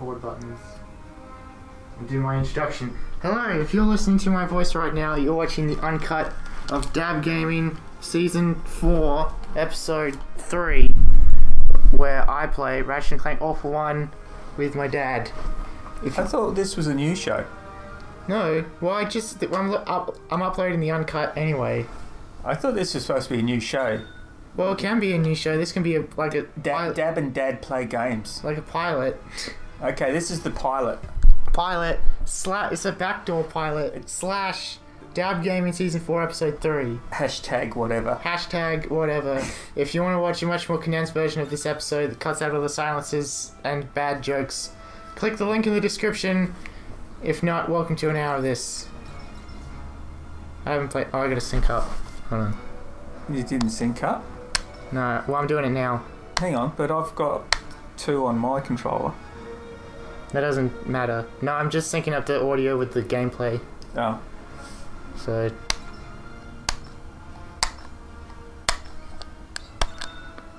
record buttons and do my introduction. Hello, if you're listening to my voice right now, you're watching the uncut of Dab Gaming Season 4, Episode 3, where I play Ratchet and Clank All for One with my dad. If I thought this was a new show. no, well, I just I'm up, I'm uploading the uncut anyway. I thought this was supposed to be a new show. Well, it can be a new show. This can be a, like a Dab and Dad play games. like a pilot. Okay, this is the pilot. pilot slash it's a backdoor pilot slash Dab Gaming Season 4 Episode 3. Hashtag whatever. Hashtag whatever. if you want to watch a much more condensed version of this episode that cuts out all the silences and bad jokes, click the link in the description. If not, welcome to an hour of this. I haven't played. Oh, I gotta sync up. Hold on. You didn't sync up? No, well, I'm doing it now. Hang on, but I've got two on my controller. That doesn't matter. No, I'm just syncing up the audio with the gameplay. Oh, So.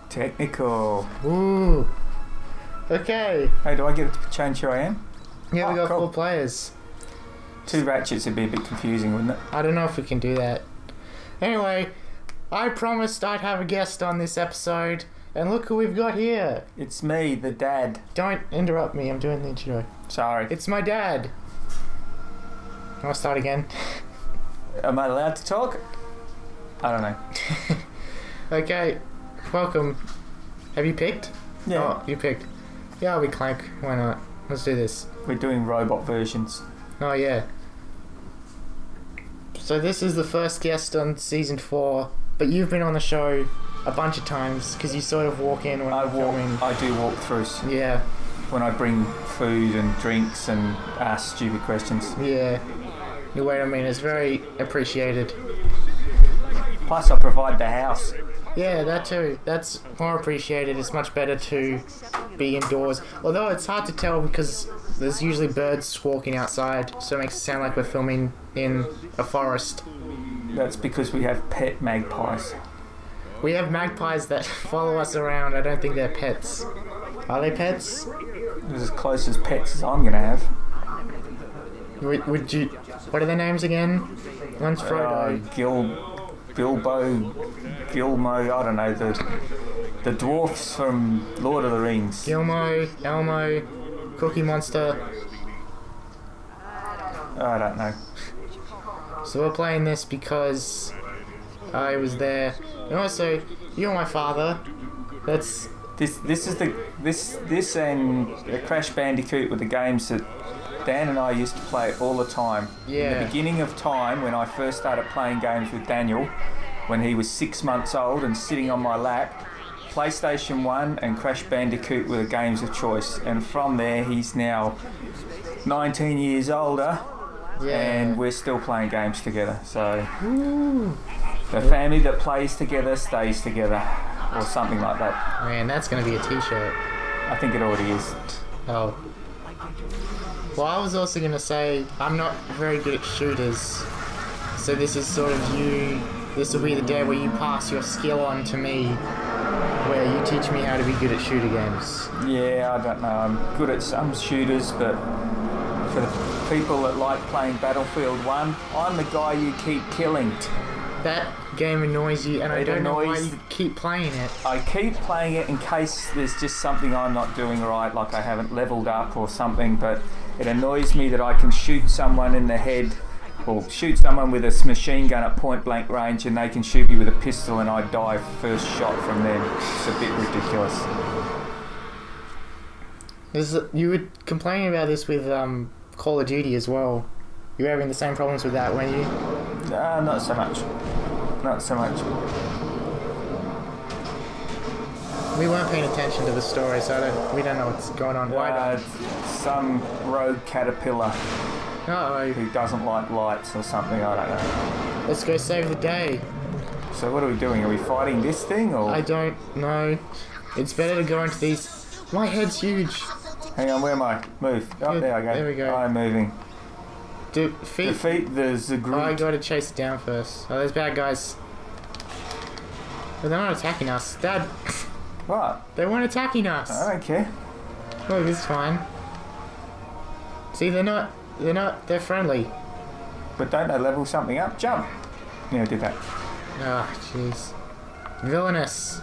technical. Ooh. Okay. Hey, do I get to change who I am? Yeah, we Oh, got cool. four players. Two ratchets would be a bit confusing, wouldn't it? I don't know if we can do that. Anyway, I promised I'd have a guest on this episode, and look who we've got here. It's me, the dad. Don't interrupt me, I'm doing the intro. Sorry. It's my dad. I'll start again. Am I allowed to talk? I don't know. Okay, welcome. Have you picked? Yeah, Oh, you picked. Yeah, I'll be Clank. Why not? Let's do this. we're doing robot versions. Oh, yeah. So, this is the first guest on season four, but you've been on the show a bunch of times because you sort of walk in when I I'm walk. filming. I do walk through. Yeah, when I bring food and drinks and ask stupid questions. yeah. Your wait, I mean, it's very appreciated. Plus, I provide the house. Yeah, that too. That's more appreciated. It's much better to be indoors. Although it's hard to tell because there's usually birds squawking outside, so it makes it sound like we're filming in a forest. That's because we have pet magpies. We have magpies that follow us around. I don't think they're pets. Are they pets? It's as close as pets as I'm gonna have. Would, would you? What are their names again? One's Uh, Frodo. Gil, Bilbo, Gilmo. I don't know the the dwarfs from Lord of the Rings. Gilmo, Elmo, Cookie Monster. I don't know. So we're playing this because I was there, and also you're my father. That's This this is the this this and Crash Bandicoot were the games that Dan and I used to play all the time. In the beginning of time when I first started playing games with Daniel, when he was six months old and sitting on my lap, PlayStation 1 and Crash Bandicoot were the games of choice. And from there, he's now 19 years older yeah. and we're still playing games together. So Ooh. The family that plays together stays together, or something like that. Man, that's gonna be a T-shirt. I think it already is. Oh. Well, I was also gonna say I'm not very good at shooters, so this is sort of you. This will be the day where you pass your skill on to me, where you teach me how to be good at shooter games. Yeah, I don't know. I'm good at some shooters, but for the people that like playing Battlefield 1, I'm the guy you keep killing. That game annoys you, and I don't know why you keep playing it. I keep playing it in case there's just something I'm not doing right, like I haven't leveled up or something, but it annoys me that I can shoot someone in the head or shoot someone with a machine gun at point blank range and they can shoot me with a pistol and I die first shot from them. It's a bit ridiculous. This is, you were complaining about this with um, Call of Duty as well. You were having the same problems with that, weren't you? Uh, not so much. Not so much. We weren't paying attention to the story, so I don't, we don't know what's going on. Why Uh, some rogue caterpillar Oh, who doesn't like lights or something, I don't know. let's go save the day. So what are we doing? Are we fighting this thing or I don't know. It's better to go into these. My head's huge. hang on, where am I? Move. Oh Yeah, there I go. there we go. I'm moving. Defeat. Defeat the Oh, I gotta chase it down first. Oh, there's bad guys. But they're not attacking us. Dad, What? they weren't attacking us. I don't care. Look, it's fine. See, they're not. They're not. They're friendly. But don't they level something up? Jump! Yeah, I did that. Ah, jeez. Villainous.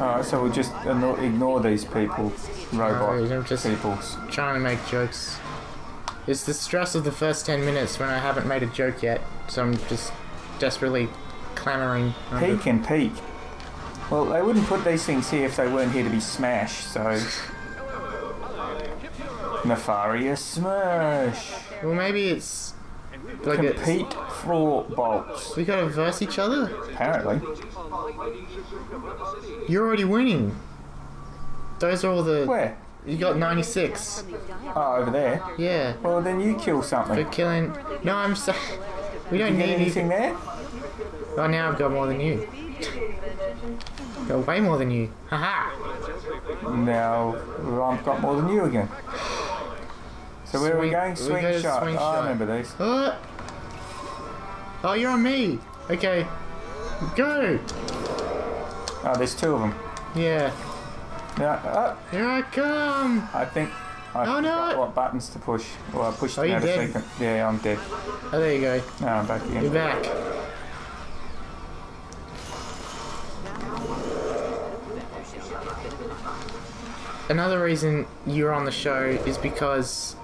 Alright, so we'll just ignore these people. Robot No, I'm just- peoples. Trying to make jokes. It's the stress of the first 10 minutes when I haven't made a joke yet, so I'm just desperately clamoring. Peek and peek. Well, they wouldn't put these things here if they weren't here to be smashed, so. Nefarious smash! Well, maybe it's. Like it's, Compete for bolts. we gotta verse each other? Apparently. You're already winning. Those are all the. Where? You got 96. Oh, over there. Yeah. Well, then you kill something. For killing. No, I'm sorry. We don't need anything there? Oh, now I've got more than you. Got way more than you. Haha. Now, I've got more than you again. So where are we Swing- going? we Swing go shot. swing oh, shot. I remember these. Uh, oh, you're on me. Okay. Go. Oh, there's two of them. Yeah. Yeah, uh, Here I come. I think I Oh, no. forgot what buttons to push. Well, I pushed Oh, you dead? sequence. Yeah, I'm dead. Oh, there you go. No, I'm back again. You're back. Another reason you're on the show is because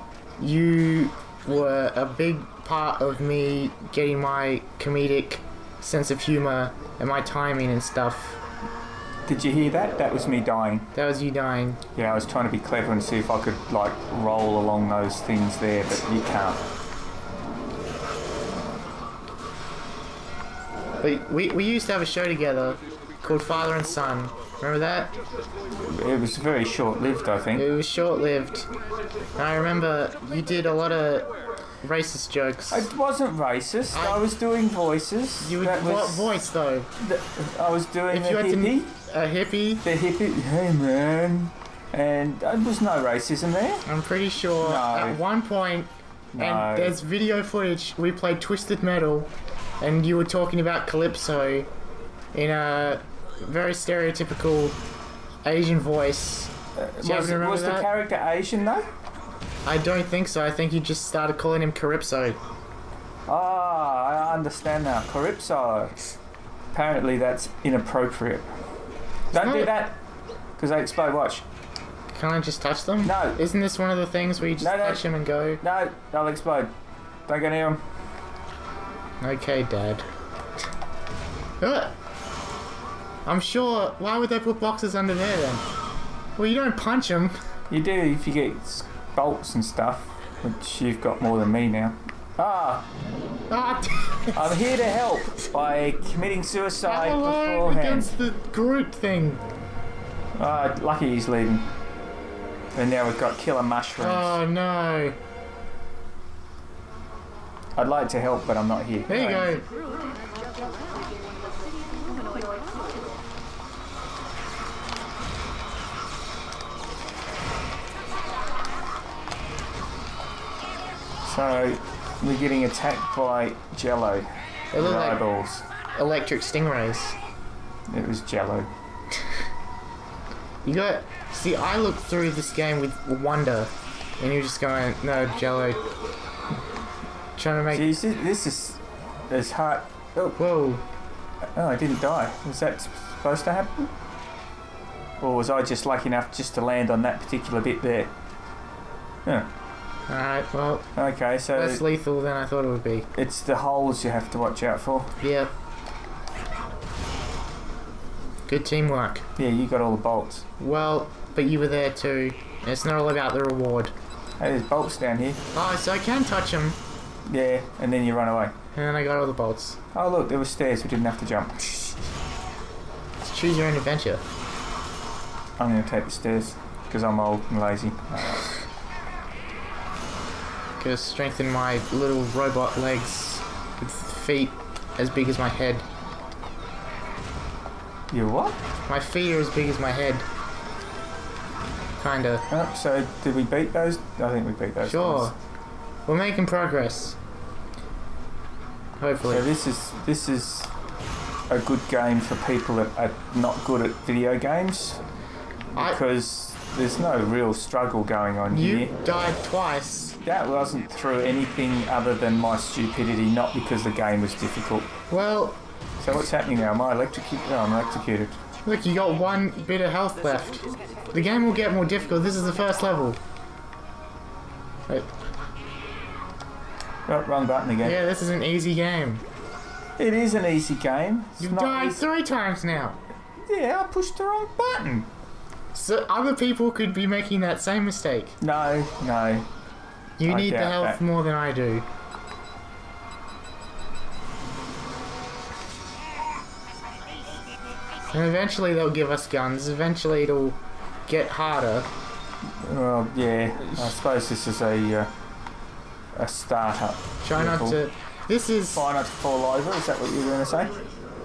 you were a big part of me getting my comedic sense of humor and my timing and stuff. Did you hear that? That was me dying. That was you dying. Yeah, I was trying to be clever and see if I could like roll along those things there, but you can't. But we, we used to have a show together called Father and Son. Remember that? It was very short-lived, I think. It was short lived. I remember you did a lot of racist jokes. I wasn't racist. I, I- was doing voices. you That what voice though? I was doing If you had hippie. to a hippie, The hippie. Hey man. And there was no racism there. I'm pretty sure No. at one point, No. and there's video footage. We played Twisted Metal, and you were talking about Calypso in a very stereotypical Asian voice. Do you was remember was the that? character Asian though? I don't think so. I think you just started calling him Calypso. Ah, I understand now. Calypso. Apparently that's inappropriate. Don't do that. Because they explode. Watch. Can I just touch them? No. Isn't this one of the things where you just No, no. touch them and go, No, they'll explode. Don't go near them. okay, Dad? Ugh. I'm sure. Why would they put boxes under there then? Well, you don't punch them. You do if you get bolts and stuff, which you've got more than me now. Ah, Ah, I'm here to help by committing suicide Hello beforehand. against the group thing. Ah, lucky he's leaving. And now we've got killer mushrooms. Oh no. I'd like to help, but I'm not here. There you Right. go. So we're getting attacked by Jello. They look like Eyeballs. electric stingrays. It was Jello. You got. See, I looked through this game with wonder, and you're just going, no, Jello. Trying to make. Jeez, this, is this hard. Oh, Whoa. oh, I didn't die. Was that supposed to happen? Or was I just lucky enough just to land on that particular bit there? Huh. Alright, well, Okay, so less lethal than I thought it would be. it's the holes you have to watch out for. Yeah. Good teamwork. Yeah, you got all the bolts. Well, but you were there too. It's not all about the reward. Hey, there's bolts down here. Oh, so I can touch them, Yeah, and then you run away. and then I got all the bolts. Oh look, there were stairs. We didn't have to jump. Just choose your own adventure. I'm gonna take the stairs because I'm old and lazy. Gonna strengthen my little robot legs with feet as big as my head. You what? My feet are as big as my head. Kinda. Oh, so did we beat those? I think we beat those. Sure. We're making progress. Hopefully. So this is this is a good game for people that are not good at video games I, because there's no real struggle going on You here. died twice. That wasn't through anything other than my stupidity, not because the game was difficult. Well, So what's happening now? Am I electrocuted? Oh, I'm electrocuted. look, you got one bit of health left. The game will get more difficult. This is the first level. Wait, Oh, wrong button again. yeah, this is an easy game. It is an easy game. It's You've died easy- three times now. Yeah, I pushed the wrong button. So other people could be making that same mistake. No, no. You I need the health that. more than I do. And eventually they'll give us guns. Eventually it'll get harder. Well, yeah. I suppose this is a uh, a startup. Try not to. This is Try not to fall over. Is that what you were going to say?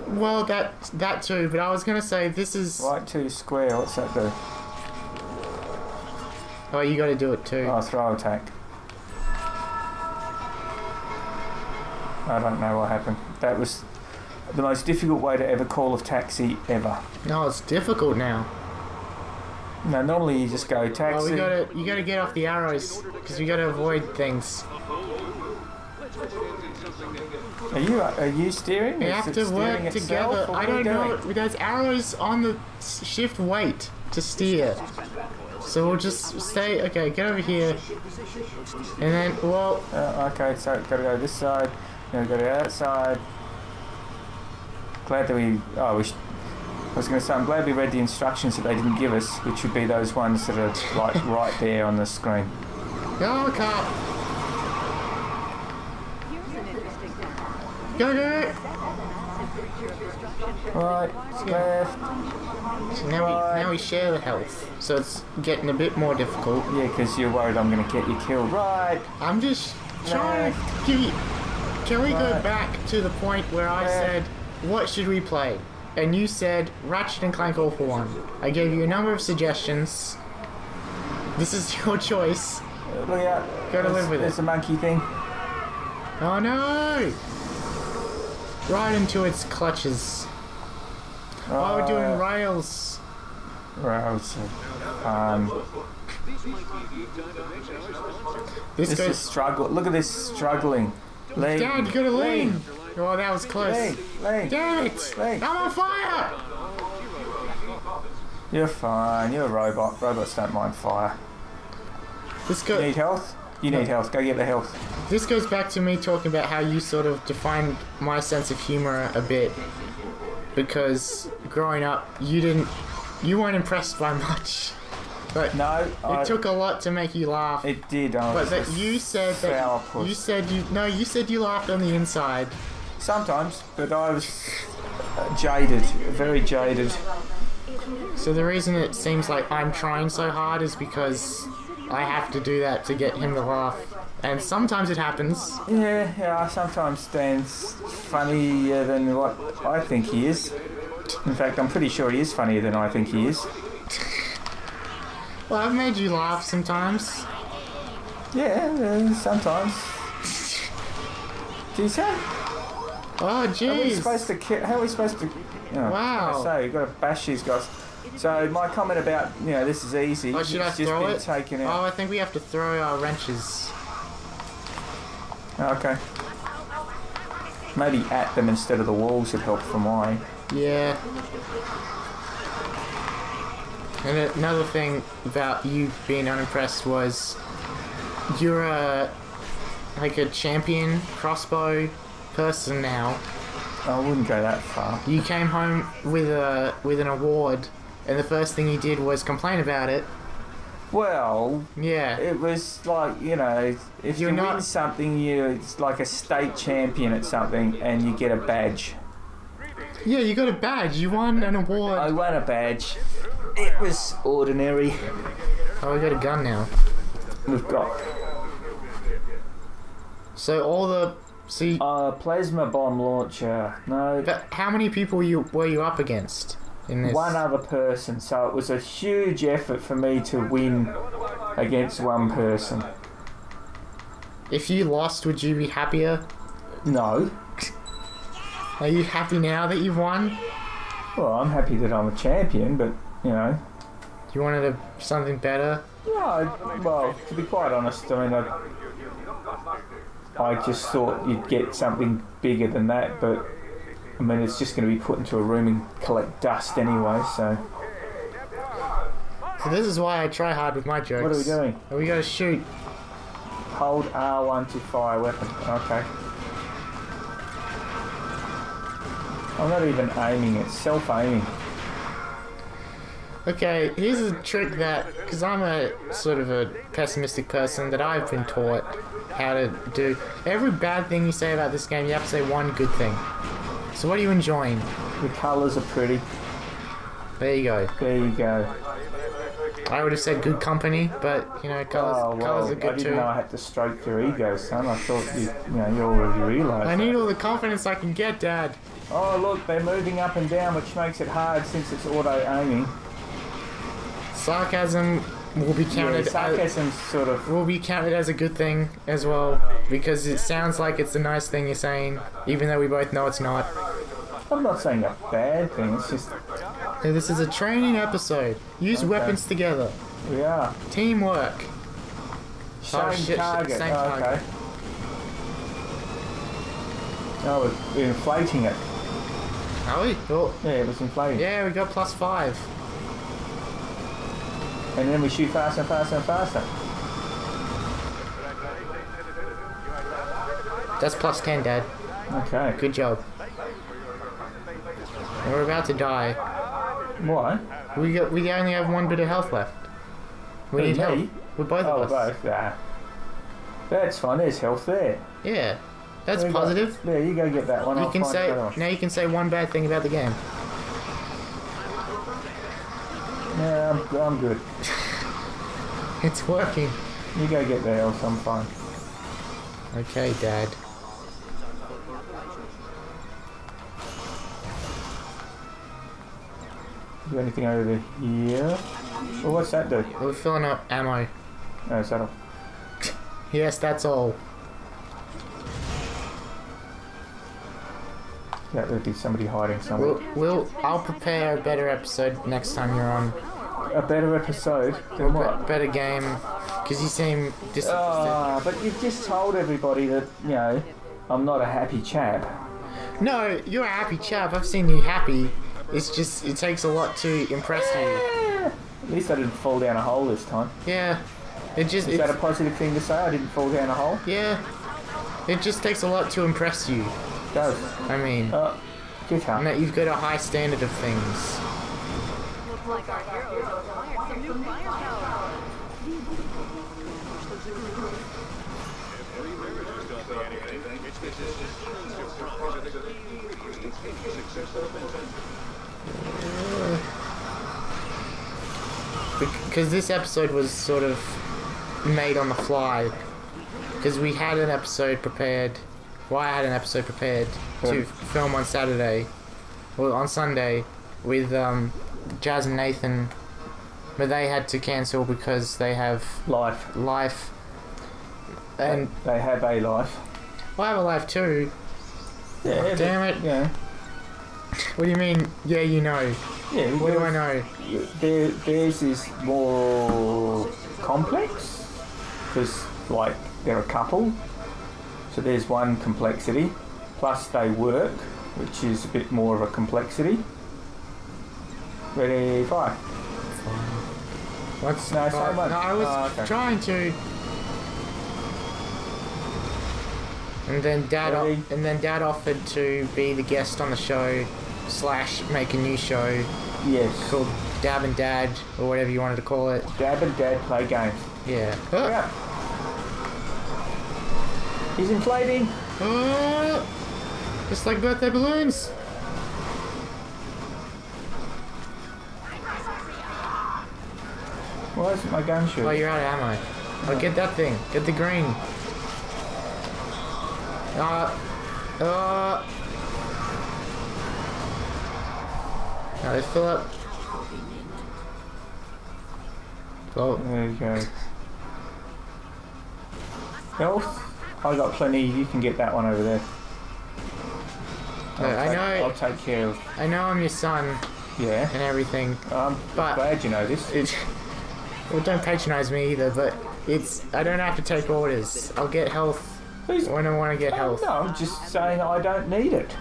well that that too, but I was gonna say this is. Right two square. What's that do? Oh, you got to do it too. Oh, throw attack. I don't know what happened. That was the most difficult way to ever call a taxi ever. No, it's difficult now. No, normally you just go taxi. Oh, we gotta you gotta get off the arrows because we gotta avoid things. Are you are you steering? We have to work together. I don't know. There's arrows on the shift weight to steer. So we'll just stay. Okay, get over here. And then, well, Uh, okay, so gotta go this side. Then go to that side. Glad that we. Oh, we. Sh- I was going to say, I'm glad we read the instructions that they didn't give us, which would be those ones that are like right there on the screen. go, cop. Go, go. Right, left. So now we now we share the health. So it's getting a bit more difficult. Yeah, because you're worried I'm going to get you killed. Right. I'm just trying to you. Can we go back to the point where I said, what should we play? And you said Ratchet and Clank All for One. I gave you a number of suggestions. This is your choice. Uh, Look out. Gotta live with it. There's a monkey thing. Oh no! Right into its clutches. Oh, we're doing rails. Rails. Um, This this goes. is struggle. Look at this struggling. Lean. Dad, you gotta lean. Oh, that was close. Lean. Lean. Damn it! Lean. I'm on fire! You're fine. You're a robot. Robots don't mind fire. This You go. need health? You need health. Go get the health. This goes back to me talking about how you sort of defined my sense of humor a bit. Because growing up, you didn't. You weren't impressed by much. But No, it I, took a lot to make you laugh. it did. I But that you said that sourpuss. you said you no you said you laughed on the inside. Sometimes, but I was uh, jaded. Very jaded. So the reason it seems like I'm trying so hard is because I have to do that to get him to laugh. And sometimes it happens. Yeah, yeah. Sometimes Dan's funnier than what I think he is. In fact, I'm pretty sure he is funnier than I think he is. Well, I've made you laugh sometimes. Yeah, uh, sometimes. Do you say? Oh jeez. How are we supposed to? Ki- how are we supposed to? Oh, Wow. So you've got to bash these guys. So my comment about you know this is easy. Oh, should I it's just throw been it? taken Oh. I think we have to throw our wrenches. Okay. Maybe at them instead of the walls would help for mine. Yeah. And another thing about you being unimpressed was you're a like a champion crossbow person now. I wouldn't go that far. You came home with a with an award, and the first thing you did was complain about it. Well, Yeah. it was like you know, if You're you not- win something, you it's like a state champion at something, and you get a badge. Yeah, you got a badge. You won an award. I won a badge. It was ordinary. Oh, we got a gun now. We've got So all the see, a plasma bomb launcher. No, but how many people you were you up against in this? one other person. So it was a huge effort for me to win against one person. If you lost, would you be happier? No. Are you happy now that you've won? Well, I'm happy that I'm a champion, but you know, You wanted a, something better? Yeah, I- well, to be quite honest, I mean, I, I just thought you'd get something bigger than that, but I mean, it's just going to be put into a room and collect dust anyway, so. So this is why I try hard with my jokes. What are we doing? We gotta shoot. Hold R1 to fire weapon. Okay. I'm not even aiming, it's self aiming. Okay, here's a trick that, because I'm a sort of a pessimistic person, that I've been taught how to do. Every bad thing you say about this game, you have to say one good thing. So what are you enjoying? The colours are pretty. There you go. There you go. I would have said good company, but you know, colors, Oh, well, colors are good too. I didn't too. know I had to stroke your ego, son. I thought you, you know, you already realised. I that. need all the confidence I can get, Dad. Oh, look, they're moving up and down, which makes it hard since it's auto aiming. Sarcasm will be Yeah, counted. as, sort of. will be counted as a good thing as well, because it sounds like it's a nice thing you're saying, even though we both know it's not. I'm not saying a bad thing, it's just. Hey, This is a training episode. Use Okay. weapons together. Are. Teamwork. Same Oh, shit, target. same oh, target. okay. Oh, we're, we're inflating it. Are we? Oh, Yeah, it was inflating. yeah, we got plus five. And then we shoot faster and faster and faster. That's plus ten, Dad. Okay. Good job. We're about to die. Why? We got. We only have one bit of health left. We Who, need me? help. We're both Oh, of us. both. Yeah. That's fine. There's health there. Yeah, that's There you go. positive. There, you go get that one. You I'll can say one. now. You can say one bad thing about the game. Yeah, I'm, I'm good. It's working. You go get the else. I'm fine. Okay, Dad. Do anything over here? Well, what's that do? We're filling up ammo. Oh, is that a... Yes, that's all. That would be somebody hiding somewhere. We'll, we'll. I'll prepare a better episode next time you're on. A better episode than Be- what? better game, because you seem disinterested. Ah, but you've just told everybody that, you know, I'm not a happy chap. No, you're a happy chap. I've seen you happy. It's just it takes a lot to impress you. Eh, At least I didn't fall down a hole this time. Yeah, it just Is it's, that a positive thing to say? I didn't fall down a hole? yeah. It just takes a lot to impress you. I mean, that you've got a high standard of things. Looks like our heroes acquired some new firepower. Because this episode was sort of made on the fly. Because we had an episode prepared. Well, I had an episode prepared to Good. film on Saturday, well, on Sunday, with um, Jazz and Nathan, but they had to cancel because they have Life. life. And They have a life. I have a life too. Yeah, Damn it. Yeah. What do you mean? Yeah, you know. Yeah, What do I know? There, theirs is more complex because, like, they're a couple. So there's one complexity. Plus, they work, which is a bit more of a complexity. Ready, fire. What's No, no, I was Oh, okay. trying to. And then dad, and then dad offered to be the guest on the show, slash make a new show Yes. called Dab and Dad or whatever you wanted to call it. Dad and Dad play games. Yeah. Yeah. He's inflating. Uh, just like birthday balloons. Why isn't my gun shooting? Oh, you're out of ammo. Oh, get that thing. Get the green. Uh, uh. Now let's fill up. Oh, There you go. Health? I got plenty. You can get that one over there. I take- know. I'll take care of. I know I'm your son, Yeah. and everything. I'm But- glad you know this. It, well, don't patronize me either, but it's I don't have to take orders. I'll get health Who's- when I want to get Oh, health. no, I'm just saying I don't need it.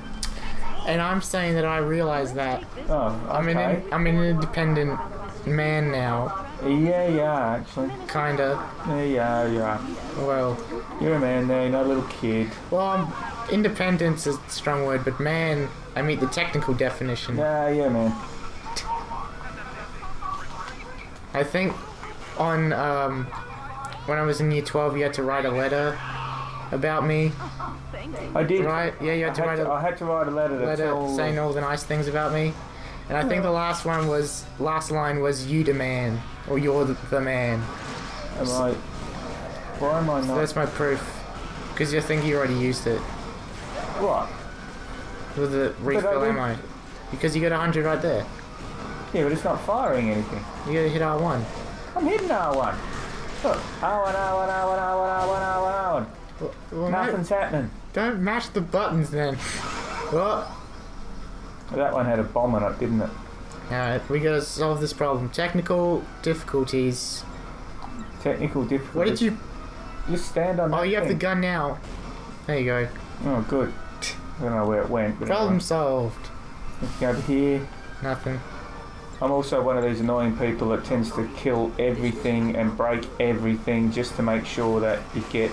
And I'm saying that I realize that Oh, I'm an in, I'm an independent man now, Yeah, yeah, actually. kinda. Yeah, yeah, yeah. Well, You're a man there, not a little kid. well, I'm, independence is a strong word, but man, I mean the technical definition. Yeah, yeah, man. I think on um, when I was in year 12, you had to write a letter about me, I did. right? Yeah, you I had to had write to, a I had to write a letter letter tell. saying all the nice things about me. And I think the last one was last line was "You demand. man" or "You're the, the man." Am I? Why am I So not? that's my proof. Because you think you already used it What? with the refill didn't- ammo. Because you got 100 right there. Yeah, but it's not firing anything. You gotta hit R1. I'm hitting R1. Look, R1, R1, R1, R1, R1, R1, Well, R1. no, Nothing's happening. don't mash the buttons then. Well, That one had a bomb on it, didn't it? Alright, we gotta solve this problem. Technical difficulties. Technical difficulties. What did you? Just stand on Oh, you have the gun now. There you go. Oh, good. I don't know where it went. Problem anyway. solved. Let's go over here. Nothing. I'm also one of these annoying people that tends to kill everything and break everything just to make sure that you get.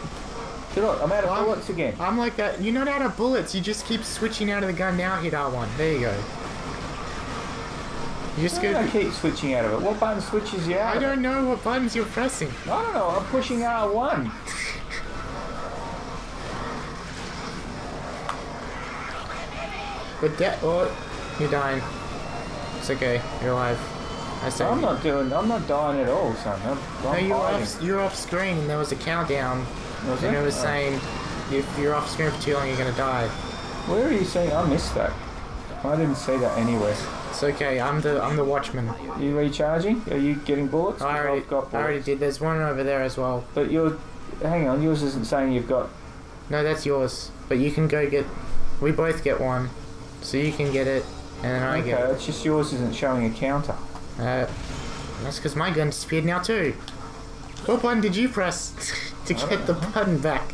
Look, I'm out of Well, bullets again. I'm like that. You're not out of bullets. You just keep switching out of the gun. Now hit R1. There you go. You just Why do go. I keep switching out of it? What button switches you out? I don't know what buttons you're pressing. I don't know. I'm pushing R1. But that. Oh, you're dying. It's okay. You're alive. I said. I'm not doing. I'm not dying at all, son. I'm, No, I'm you're hiding. off. You were off screen, and there was a countdown, Was and it? it was Oh. saying, if you're off screen for too long, you're gonna die. Where are you seeing? I missed that. I didn't see that anywhere. It's okay. I'm the I'm the watchman. Are you recharging? Are you getting bullets? I already, I've got I already did. There's one over there as well. But you're. Hang on. Yours isn't saying you've got. No, that's yours. But you can go get. We both get one, so you can get it, and then I Okay. get. It's just yours isn't showing a counter. Uh, that's because my gun disappeared now too. What button did you press to get the button back?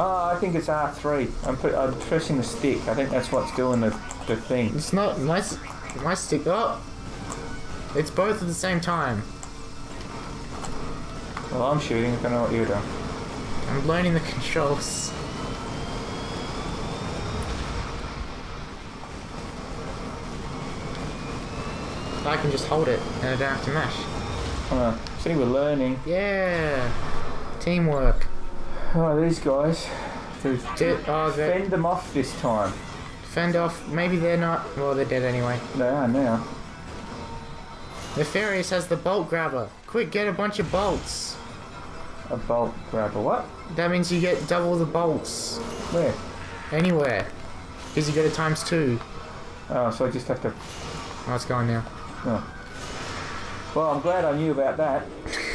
Oh, I think it's R3. I'm, put, I'm pressing the stick. I think that's what's doing the, the thing. It's not my my stick. Oh, it's both at the same time. Well, I'm shooting. I don't know what you're doing. I'm learning the controls. I can just hold it and I don't have to mash. Uh, see, we're learning. Yeah, teamwork. Oh, these guys. Did, oh, fend them off this time. fend off. Maybe they're not. Well, they're dead anyway. They are now. Nefarious has the bolt grabber. Quick, get a bunch of bolts. A bolt grabber. What? That means you get double the bolts Where? anywhere. Because you get it times two. Oh, so I just have to. Oh, it's gone now. Oh. Well, I'm glad I knew about that.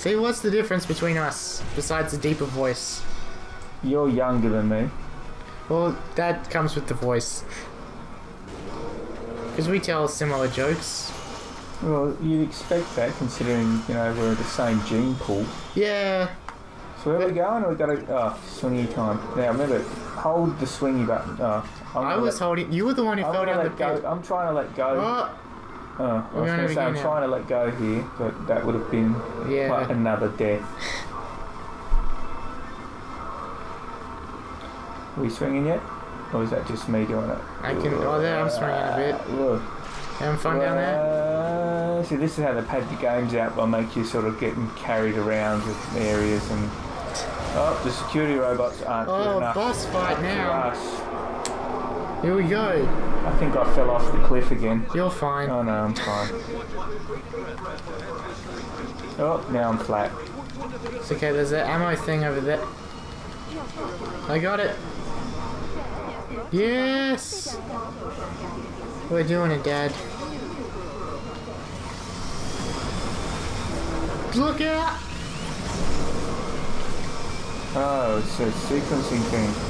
See, what's the difference between us besides the deeper voice? You're younger than me. Well, that comes with the voice. Because we tell similar jokes. Well, you'd expect that considering, you know, we're the same gene pool. Yeah. So where are we going? We got to. Oh, ah, swingy time. Now remember, hold the swingy button. Oh, I was holding. You were the one who I'm fell down the go. pit. I'm trying to let go. Oh, Oh, I was gonna say I'm now. trying to let go here, but that would have been Yeah. like another death. Are we swinging yet? Or is that just me doing it? I can. Oh, there, I'm swinging a bit. Ah, look. Having fun down there? See, this is how they pad the games out. They'll make you sort of getting carried around with areas and. Oh, the security robots aren't good Oh, enough. boss fight now. Here we go. I think I fell off the cliff again. You're fine. Oh no, I'm fine. Oh, now I'm flat. It's okay, there's that ammo thing over there. I got it. Yes! We're doing it, Dad. Look out! Oh, it's a sequencing thing.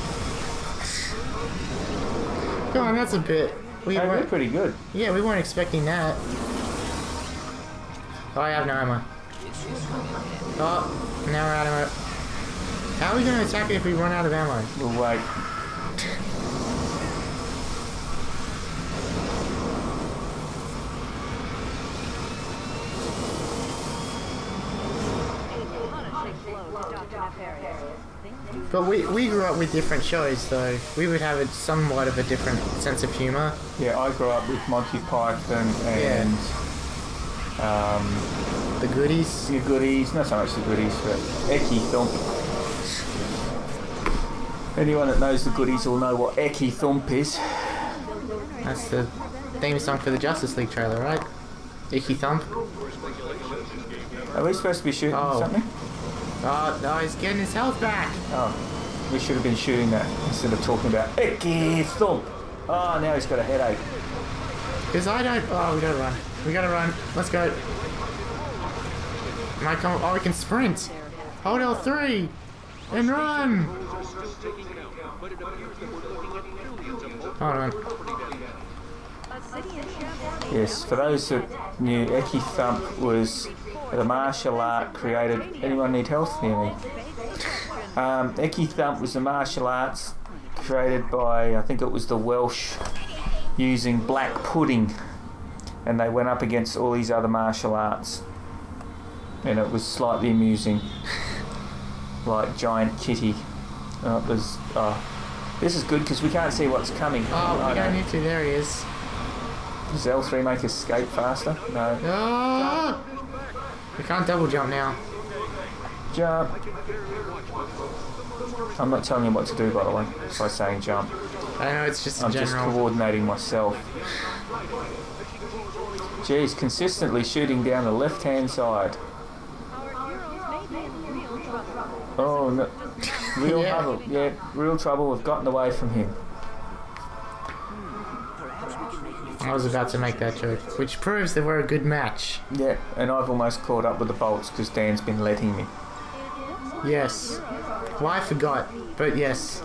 Come on, that's a bit. We Hey, we're weren't, pretty good. yeah, we weren't expecting that. Oh, I have no ammo. Oh, now we're out of ammo. How are we gonna attack it if we run out of ammo? We'll wait. But we, we grew up with different shows, though. We would have a, somewhat of a different sense of humor. Yeah, I grew up with Monty Python and um, The goodies. the goodies. Not so much the goodies, but Ecky Thump. Anyone that knows the goodies will know what Ecky Thump is. That's the theme song for the Justice League trailer, right? Icky Thump. Are we supposed to be shooting Oh. something? Oh, no, he's getting his health back. Oh, we should have been shooting that instead of talking about Ecky Thump. Oh, ah, now he's got a headache. Because I don't. Oh, we gotta run. We gotta run. Let's go. Might come. Oh, oh we can sprint. Hold L3 and run. Hold on. Yes, for those that knew, Ecky Thump was the martial art created. Anyone need health near me? Um, Ecky Thump was the martial arts created by, I think it was the Welsh, using black pudding, and they went up against all these other martial arts, and it was slightly amusing, like Giant Kitty. Oh, was. Oh, this is good because we can't see what's coming. Oh, I we don't need to. There he is. Does L3 make escape faster? No. Oh! We can't double jump now. Jump. I'm not telling you what to do, by the way, by saying jump. I know it's just I'm just coordinating myself. Geez, consistently shooting down the left-hand side. Oh no. Real Yeah. trouble. Yeah, real trouble. We've gotten away from him. I was about to make that joke, which proves that we're a good match. Yeah, and I've almost caught up with the bolts because Dan's been letting me. Yes. Well, I forgot, but yes.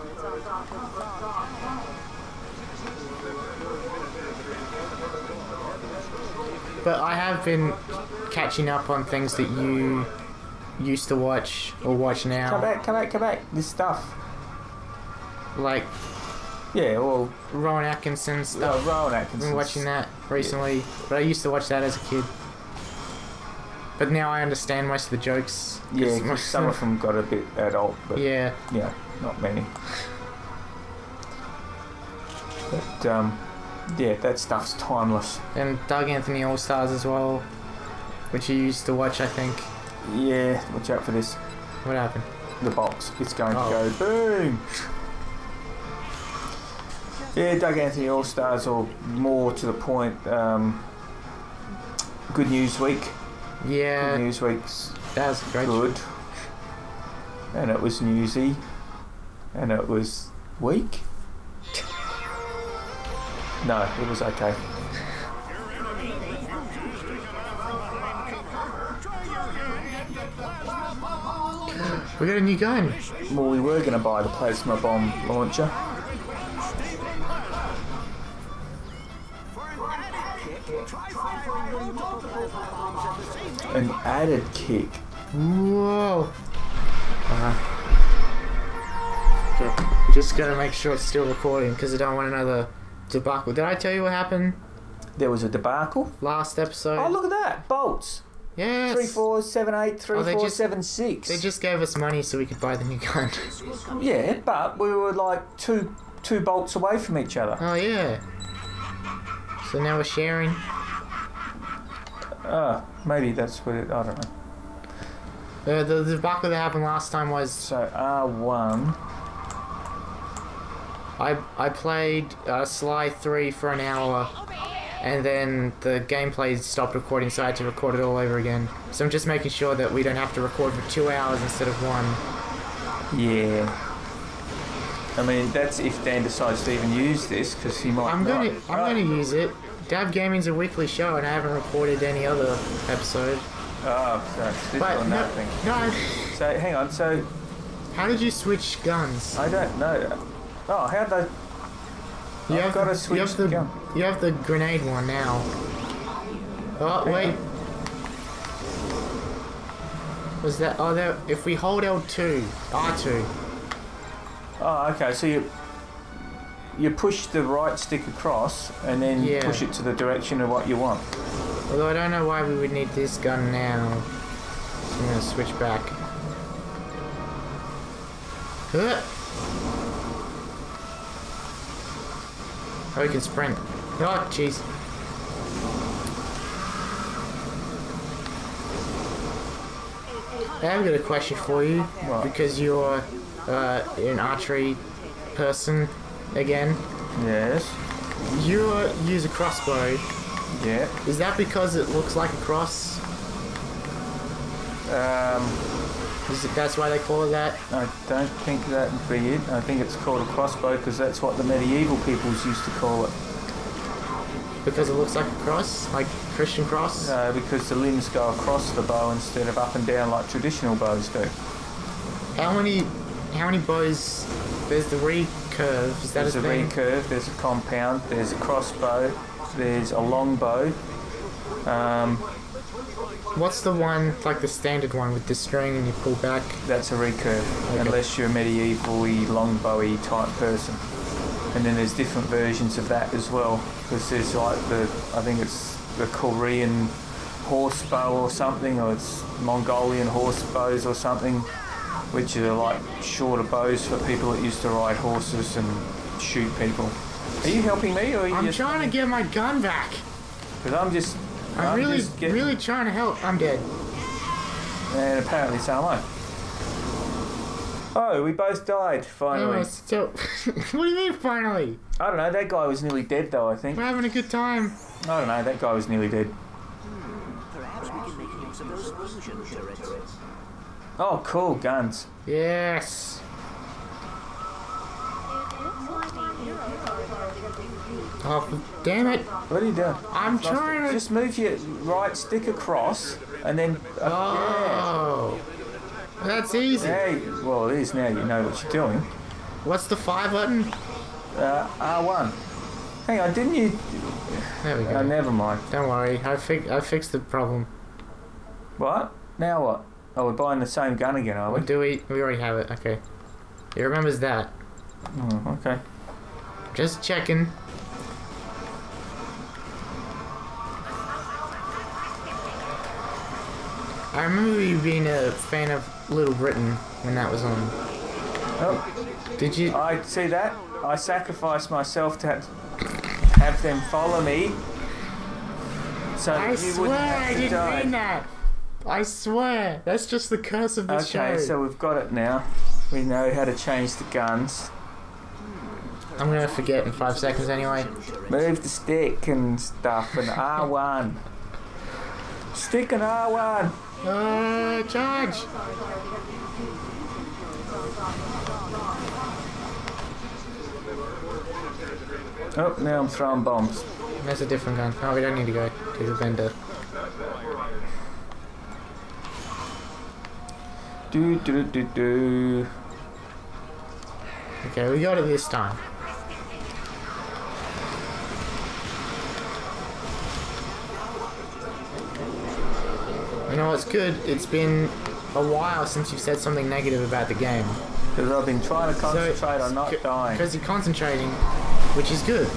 But I have been catching up on things that you used to watch or watch now. Come back, come back, come back. This stuff. Like Yeah, well, Rowan Atkinson uh, stuff. Rowan I've Atkinson. been watching that recently, but I used to watch that as a kid. But now I understand most of the jokes. 'cause Yeah, 'cause some of them got a bit adult, but Yeah, yeah, not many. But um, yeah, that stuff's timeless. and Doug Anthony All Stars as well, which you used to watch, I think. Yeah, watch out for this. What happened? The box. It's going Oh. to go boom. Yeah, Doug Anthony All Stars, or more to the point, um, Good News Week. Yeah, Good News Week's that was great. good, and it was newsy, and it was weak. No, it was okay. We got a new gun. Well, we were going to buy the plasma bomb launcher. An added kick. Whoa. Uh, okay, just gotta make sure it's still recording because I don't want another debacle. Did I tell you what happened There was a debacle. last episode? Oh, look at that! Bolts. yes. Three four seven eight three Oh, they four just- seven six. They just gave us money so we could buy the new gun. Yeah, but we were like two two bolts away from each other. oh yeah. So now we're sharing. Ah, maybe that's what it. I don't know. Uh, the, the debacle that happened last time was So R one. I I played uh, Sly 3 for an hour, and then the gameplay stopped recording, so I had to record it all over again. So I'm just making sure that we don't have to record for two hours instead of one. Yeah. I mean, that's if Dan decides to even use this, because he might. I'm gonna not. I'm Right. gonna use it. Dab Gaming's a weekly show, and I haven't recorded any other episode. Oh, so it's this But or no, nothing. no. So hang on. So How did you switch guns? I don't know. Oh, how they? You I've have gotta switch you have the gun. you have the grenade one now. Oh wait. Was that? Oh, there. If we hold L2, R2. Oh, okay. So you you push the right stick across and then Yeah. push it to the direction of what you want. Although I don't know why we would need this gun now. So I'm gonna switch back. Huh. Oh, we can sprint. Oh, jeez. I've got a question for you. What? Because you're uh, an archery person again. Yes. You uh, use a crossbow. Yeah. Is that because it looks like a cross? Um, Is it, that's why they call it that? I don't think that would be it. I think it's called a crossbow because that's what the medieval peoples used to call it. Because it looks like a cross? Like Christian cross? Uh, because the limbs go across the bow instead of up and down like traditional bows do. How many how many bows there's the recurve, is that There's a a recurve, there's a compound, there's a crossbow, there's a longbow. Um, What's the one like the standard one with the string and you pull back? that's a recurve, Okay. unless you're a medieval-y, longbowy type person. And then there's different versions of that as well, because there's like the, I think it's the Korean horse bow or something, or it's Mongolian horse bows or something, which are like shorter bows for people that used to ride horses and shoot people. Are you helping me, or are you I'm just? trying to get my gun back. Because I'm just. I'm, really just getting- really trying to help. I'm dead. And apparently so am I. Oh, we both died Oh, finally. so what do you mean finally? I don't know. That guy was nearly dead, though. I think. We're having a good time. I don't know. That guy was nearly dead. Perhaps we can make use of those fusion turrets. Oh, cool guns. Yes. Oh, damn it. What are you doing? I'm trying to. Just move your right stick across, and then. Uh, Oh. That's easy. Hey, well, it is now. You know what you're doing. What's the fire button? Uh, R1. Hang on, didn't you? There we go. Oh, never mind. Don't worry, I fi- I fixed the problem. What? Now what? Oh, we're buying the same gun again, are we? do we? We already have it. Okay. He remembers that. Oh, okay. Just checking. I remember you being a fan of Little Britain when that was on. Oh, Did you? I see that. I sacrificed myself to have, have them follow me. So I you swear wouldn't I have to didn't die. mean that. I swear. That's just the curse of this Okay, show. so we've got it now. We know how to change the guns. I'm gonna forget in five seconds anyway. Move the stick and stuff and R1. Stick and R1. Uh, charge! Oh, now I'm throwing bombs. That's a different gun. Oh, we don't need to go to the vendor. Do do do do do. Okay, we got it this time. You know what's good? It's been a while since you've said something negative about the game. Because I've been trying to concentrate on not dying. Because you're concentrating, which is good.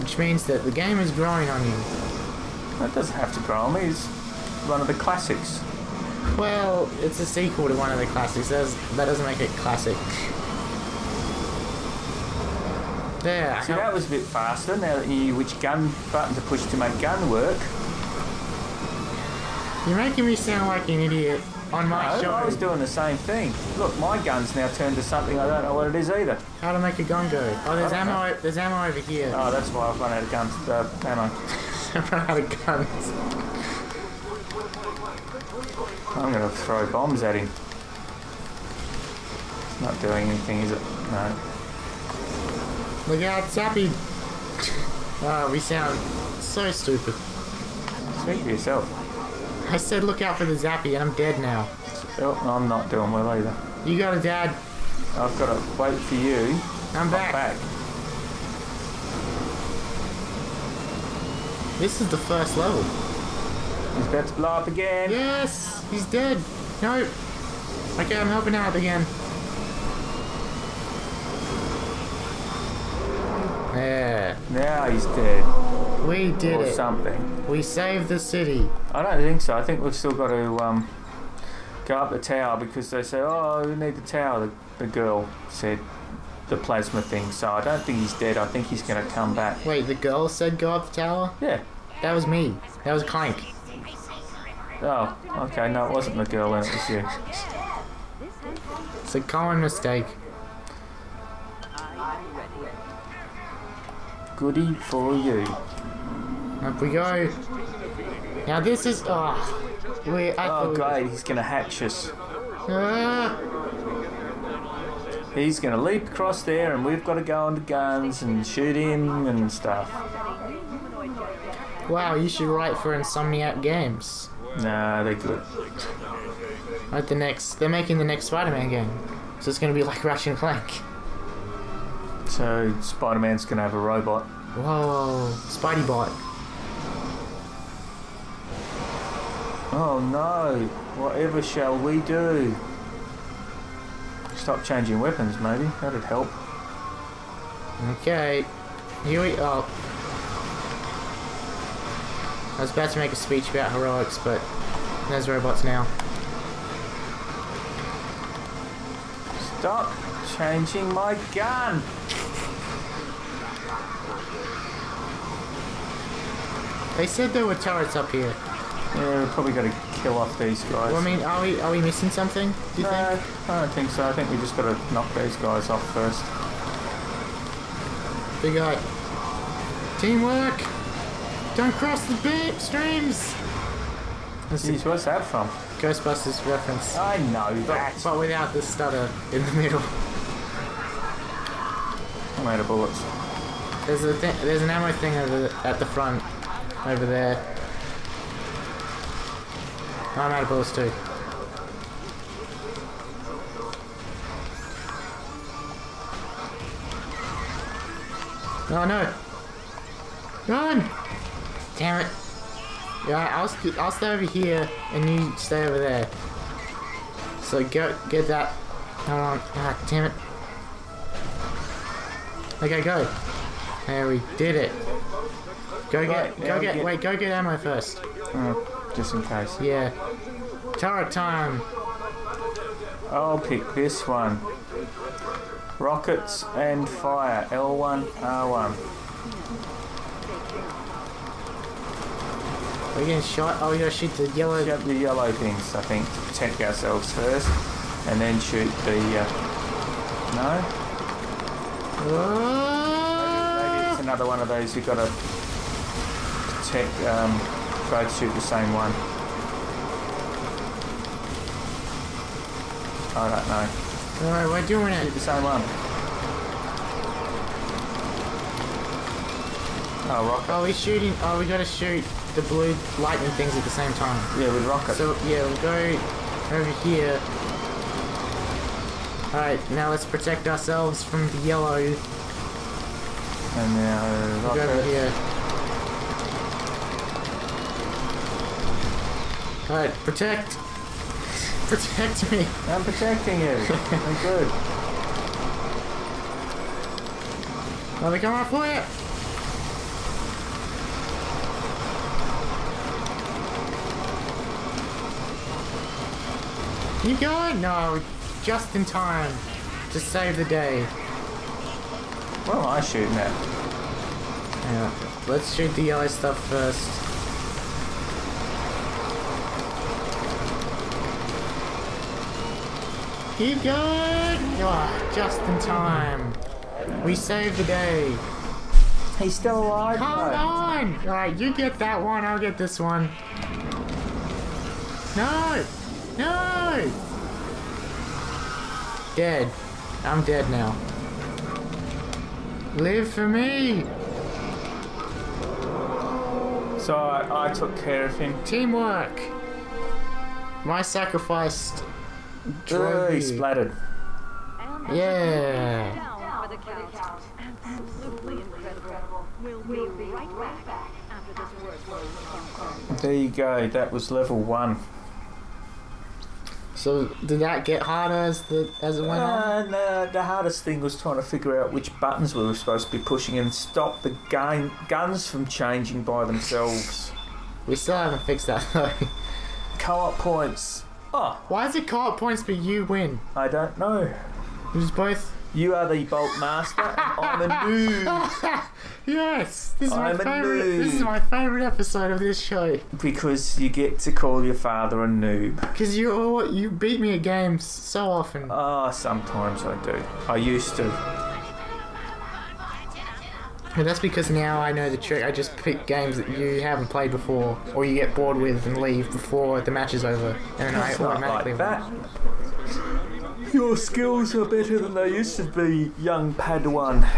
Which means that the game is growing on you. That doesn't have to grow on me. It's one of the classics. Well, it's a sequel to one of the classics. That's, that doesn't make it classic. There. I See, that was a bit faster now that you knew which gun button to push to make gun work. You're making me sound like an idiot on my No, show. I was doing the same thing. Look, my gun's now turned to something I don't know what it is either. How to make a gun go? Oh, there's ammo. There's ammo over here. Oh, that's why I've run out of guns, uh, ammo. I've run out of guns. I'm gonna throw bombs at him. It's not doing anything, is it? No. Look out, Zappy! Ah, oh, we sound so stupid. Speak for yourself. I said look out for the Zappy and I'm dead now. Oh, I'm not doing well either. You got a Dad. I've got to wait for you. I'm back. back. This is the first level. He's about to blow up again. Yes! He's dead! No! Okay, I'm helping out again. There. Now he's dead. We did or it. something. We saved the city. I don't think so. I think we've still got to um, go up the tower because they say, oh, we need the tower, the, the girl said. The plasma thing. So I don't think he's dead. I think he's going to come back. Wait, the girl said go up the tower? Yeah. That was me. That was Clank. Oh, okay. No, it wasn't the girl, then it was you. It's a common mistake. Goody for you. Up we go. Now this is oh, we. I Oh, we- great. He's going to hatch us. Ah, He's going to leap across there, and we've got to go on the guns and shoot him and stuff. wow, you should write for Insomniac Games. Nah, they're good. Like the next, they're making the next Spider-Man game, so it's gonna be like Ratchet and Clank. So Spider Man's going to have a robot. Whoa, Spidey Bot. Oh no, whatever shall we do? Stop changing weapons, maybe. That'd help. Okay, here we. Oh, I was about to make a speech about heroics, but there's robots now. Stop changing my gun! They said there were turrets up here. Yeah, we've probably got to kill off these guys. Well, I mean, are we are we missing something? Do you no, think? I don't think so. I think we just got to knock these guys off first. Big guy. Teamwork. Don't cross the streams. Jeez, where's that from? Ghostbusters reference. I know that. But without the stutter in the middle. I'm out of bullets. There's a th- there's an ammo thing over the, at the front, over there. I'm out of bullets too. Oh no! Run! Damn it! Yeah, I'll I'll stay over here and you stay over there. So go get that. Hold on! Ah, damn it! Okay, go. There we did it. Go get, go get, get- wait, go get ammo first. Oh, just in case. Yeah. Turret time. I'll pick this one. Rockets and fire. L1, R1. We getting shot? Oh, we gotta shoot the yellow. Shoot the yellow things, I think, to protect ourselves first, and then shoot the. Uh, no? Maybe Oh! it's another one of those you've got to protect, um, both shoot the same one. I don't know. Alright, we're doing it. Shoot the same one. Oh, rocket. Oh, we shooting. Oh, we gotta shoot the blue lightning things at the same time. Yeah, with rocket. So yeah, we'll go over here. Alright, now let's protect ourselves from the yellow. and now We'll go over here. Alright, protect. Protect me. I'm protecting you. I'm good. Oh, they come off for you. Going? No, just in time to save the day. What am I shooting at? Yeah, let's shoot the yellow stuff first. Keep going! Oh, just in time. We saved the day. He's still alive. Come though. on! Alright, you get that one, I'll get this one. No! No! Dead. I'm dead now. Live for me! So I, I took care of him. Teamwork! My sacrifice Oh, drove he you. splattered. Yeah. Down for the count. Absolutely incredible. We'll be right back after this word There you go. That was level one. So did that get harder as the as it went on? And uh, the hardest thing was trying to figure out which buttons we were supposed to be pushing and stop the gun, guns from changing by themselves. We still haven't fixed that though. Co-op points. Oh, Why is it co-op points but you win? I don't know. It was both. You are the Bolt Master, and I'm a noob. yes, this is my I'm a favorite. This is my favorite episode of this show Because you get to call your father a noob. because you all you beat me at games so often. Ah, sometimes I do. I used to. Well, that's because now I know the trick. I just pick games that you haven't played before, or you get bored with and leave before the match is over, and then I automatically like that. Your skills are better than they used to be, young Padawan.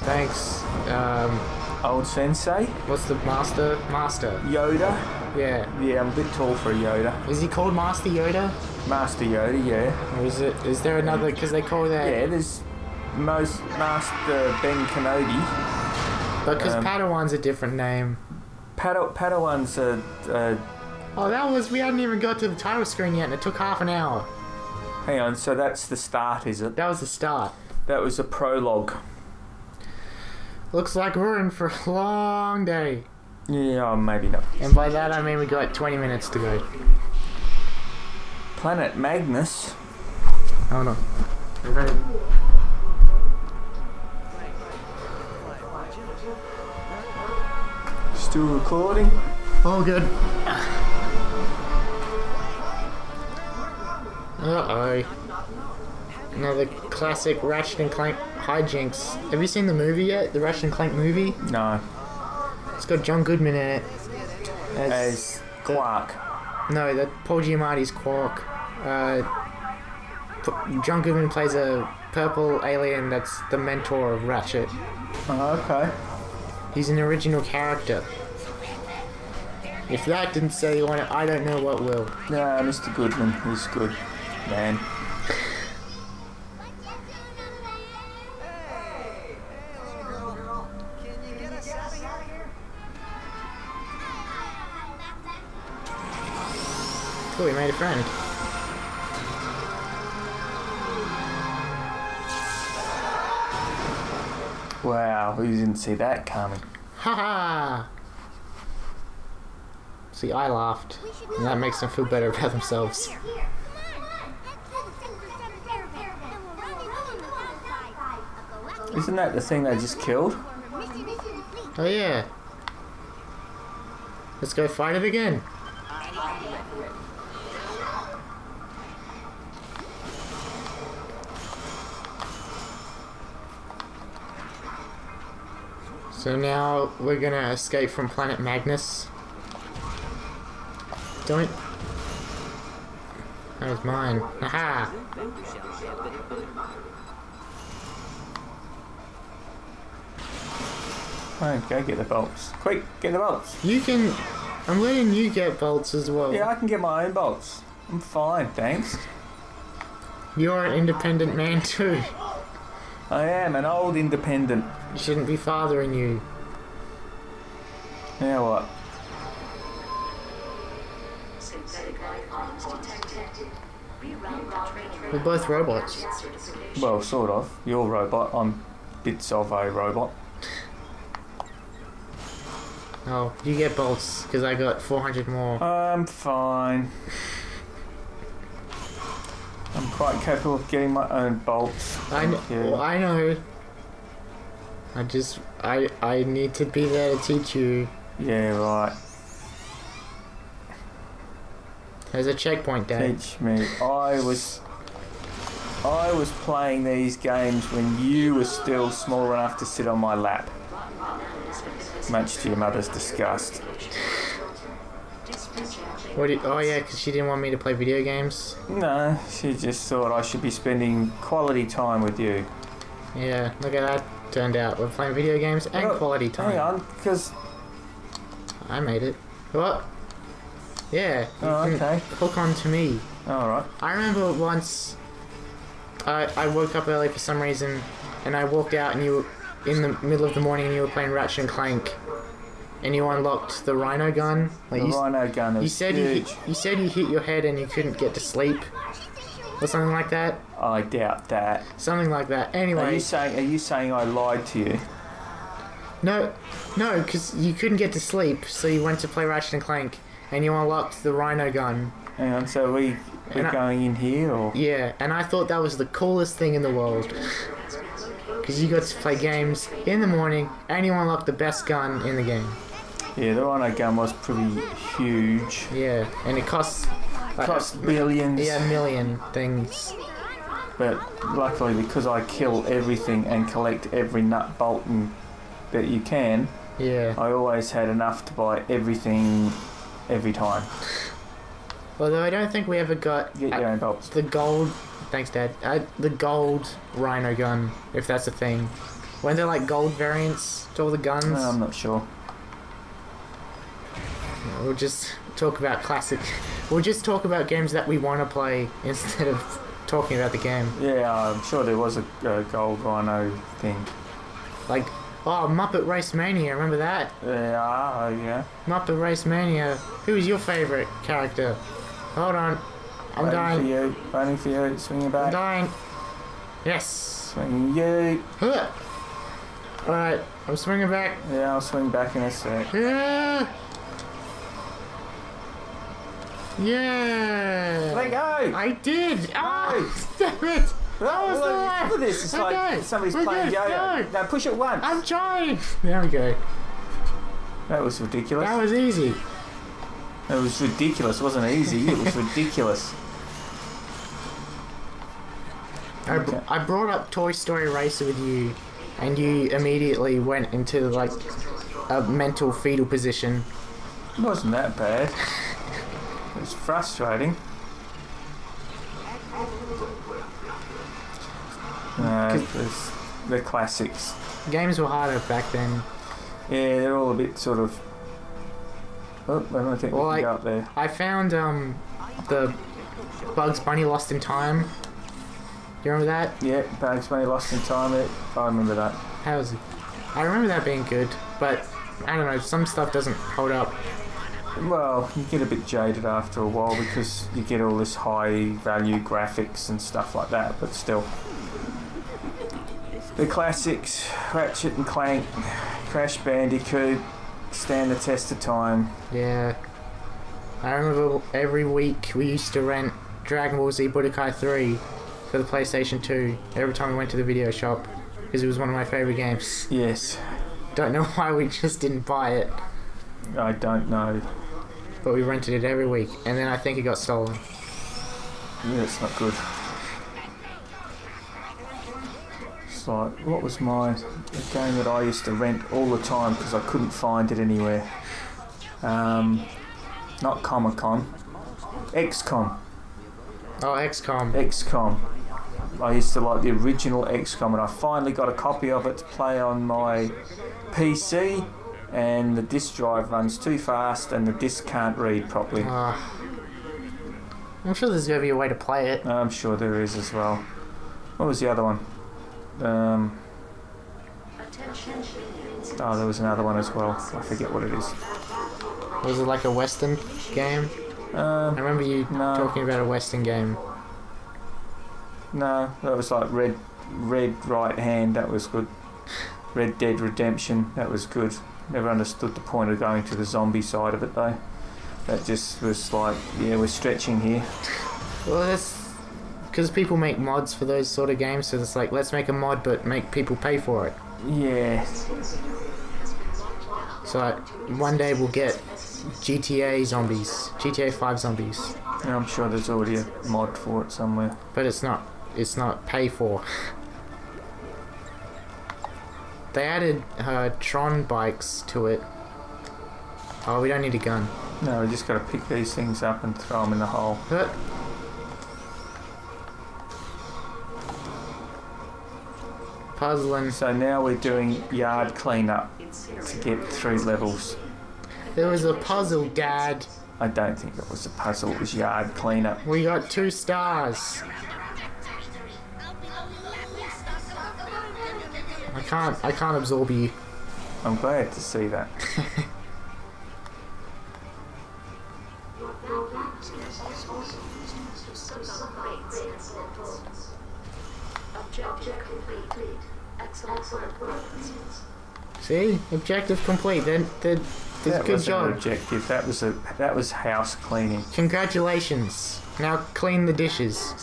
Thanks. Um, Old Sensei, what's the master? Master. Yoda. Yeah. Yeah, I'm a bit tall for a Yoda. Is he called Master Yoda? Master Yoda, yeah. Or is it? Is there another? Because they call that. Yeah, there's most Master Ben Kenobi. But because um, Padawan's a different name. Pad- Padawan's a, a. Oh, that was. We hadn't even got to the title screen yet, and it took half an hour. Hang on, so that's the start, is it? That was the start. That was a prologue. Looks like we're in for a long day. Yeah, oh, maybe not. And by that I mean we got 20 minutes to go. Planet Magnus. We're ready. Still recording. All good. Uh oh. Another classic Ratchet and Clank hijinks. Have you seen the movie yet? The Ratchet and Clank movie? No, It's got John Goodman in it. As, as Qwark. no, that Paul Giamatti's Qwark. Uh, John Goodman plays a purple alien that's the mentor of Ratchet. Oh, okay. He's an original character. If that didn't say you want it, I don't know what will. Yeah, Mr. Goodman is good, man. Cool, we made a friend. Wow, who didn't see that coming? Haha! See, I laughed, and that makes them feel better about themselves. Isn't that the thing they just killed? Oh yeah. Let's go fight it again. So now we're gonna escape from planet Magnus. Don't. That was mine. Aha! Oh, go get the bolts. Quick, get the bolts. You can. I'm letting you get bolts as well. Yeah, I can get my own bolts. I'm fine, thanks. You're an independent man too. I am an old independent. You shouldn't be fathering you. Now what? We're both robots. Well, sort of. You're a robot. I'm bits of a robot. Oh, you get bolts because I got 400 more. I'm fine. I'm quite capable of getting my own bolts. I know. Well, I know. I just I I need to be there to teach you. Yeah, right. There's a checkpoint, Dad. Teach me. I was. I was playing these games when you were still small enough to sit on my lap. Much to your mother's disgust. What? You, oh yeah, because she didn't want me to play video games. No, she just thought I should be spending quality time with you. Yeah, look at that. Turned out we're playing video games and Well, quality time. Hang on, because. I made it. What? Yeah. Oh, okay. Hook on to me. Alright. I remember once I, I woke up early for some reason and I walked out and you were in the middle of the morning and you were playing Ratchet and Clank and you unlocked the rhino gun. Like The you, rhino gun you is said you huge. hit, you said you hit your head and you couldn't get to sleep, or something like that. I doubt that. Something like that. Anyway, Are you saying? Are you saying I lied to you? no, no, because you couldn't get to sleep, so you went to play Ratchet and Clank, and you unlocked the rhino gun. Hang on. So we we're And I- going in here, or Yeah, and I thought that was the coolest thing in the world. Because you got to play games in the morning, and you the best gun in the game. yeah, the rhino gun was pretty huge. Yeah, and it costs. like, Cost billions. Yeah, a million things. But luckily, because I kill everything and collect every nut bolt and, that you can, Yeah. I always had enough to buy everything every time. Although I don't think we ever got Get uh, your own bolts. the gold. Thanks, Dad. Uh, the gold rhino gun, if that's a thing. Weren't there like gold variants to all the guns? No, I'm not sure. We'll just talk about classic. We'll just talk about games that we want to play instead of talking about the game. Yeah, I'm sure there was a, a gold rhino thing. Like, oh, Muppet Race Mania, remember that? Yeah, oh, yeah. Muppet Race Mania. Who's your favorite character? Hold on. I'm Waiting for dying. you. Waiting for you. Swinging back. I'm dying. Yes. Swinging you. Huh. Alright, I'm swinging back. Yeah, I'll swing back in a sec. Yeah. Yeah. Let go! I did. Oh, damn it. That was the look, at this. It's Okay, like somebody's we're playing yo-yo. go. Now push it once. I'm trying. There we go. That was ridiculous. That was easy. It was ridiculous. It wasn't easy. It was ridiculous. I, Okay. I brought up Toy Story Racer with you, and you immediately went into like a mental fetal position. It wasn't that bad. It was frustrating. It the classics. Games were harder back then. Yeah, they're all a bit sort of. Oh, I don't think Well, we I- can go up there. I found um the Bugs Bunny Lost in Time. You remember that? Yeah, Bugs Bunny Lost in Time. It, I remember that. How was it? I remember that being good, but I don't know. Some stuff doesn't hold up. Well, you get a bit jaded after a while because you get all this high value graphics and stuff like that, but still. The classics, Ratchet and Clank, Crash Bandicoot, stand the test of time. Yeah. I remember every week we used to rent Dragon Ball Z Budokai 3 for the PlayStation 2 every time we went to the video shop because it was one of my favorite games. Yes, Don't know why we just didn't buy it, I don't know. but we rented it every week and then I think it got stolen. Yeah, it's not good. It's like, what was my a game that I used to rent all the time because I couldn't find it anywhere? Um, not Comic Con, XCOM. Oh, XCOM. XCOM. I used to like the original XCOM, and I finally got a copy of it to play on my PC. And the disk drive runs too fast, and the disk can't read properly. Ah. I'm sure there's gonna be a way to play it. I'm sure there is as well. What was the other one? Um, oh, there was another one as well. I forget what it is. Was it like a Western game? I Um, remember you No. talking about a Western game. No, that was like Red, Red Right Hand. That was good. Red Dead Redemption. That was good. Never understood the point of going to the zombie side of it though. That just was like, yeah, we're stretching here. Well, that's because people make mods for those sort of games, so it's like let's make a mod but make people pay for it. Yeah, So like, one day we'll get GTA zombies, GTA 5 zombies, and I'm sure there's already a mod for it somewhere. but it's not it's not pay for. they added uh, Tron bikes to it. Oh, we don't need a gun. No, we just got to pick these things up and throw them in the hole. But puzzling. So now we're doing yard cleanup to get through levels. There was a puzzle, Dad. I don't think it was a puzzle, it was yard cleanup. We got two stars. can't. I can't absorb you. I'm glad to see that. See, objective complete. Then, then, that good was job. objective. That was a that was house cleaning. Congratulations. Now clean the dishes.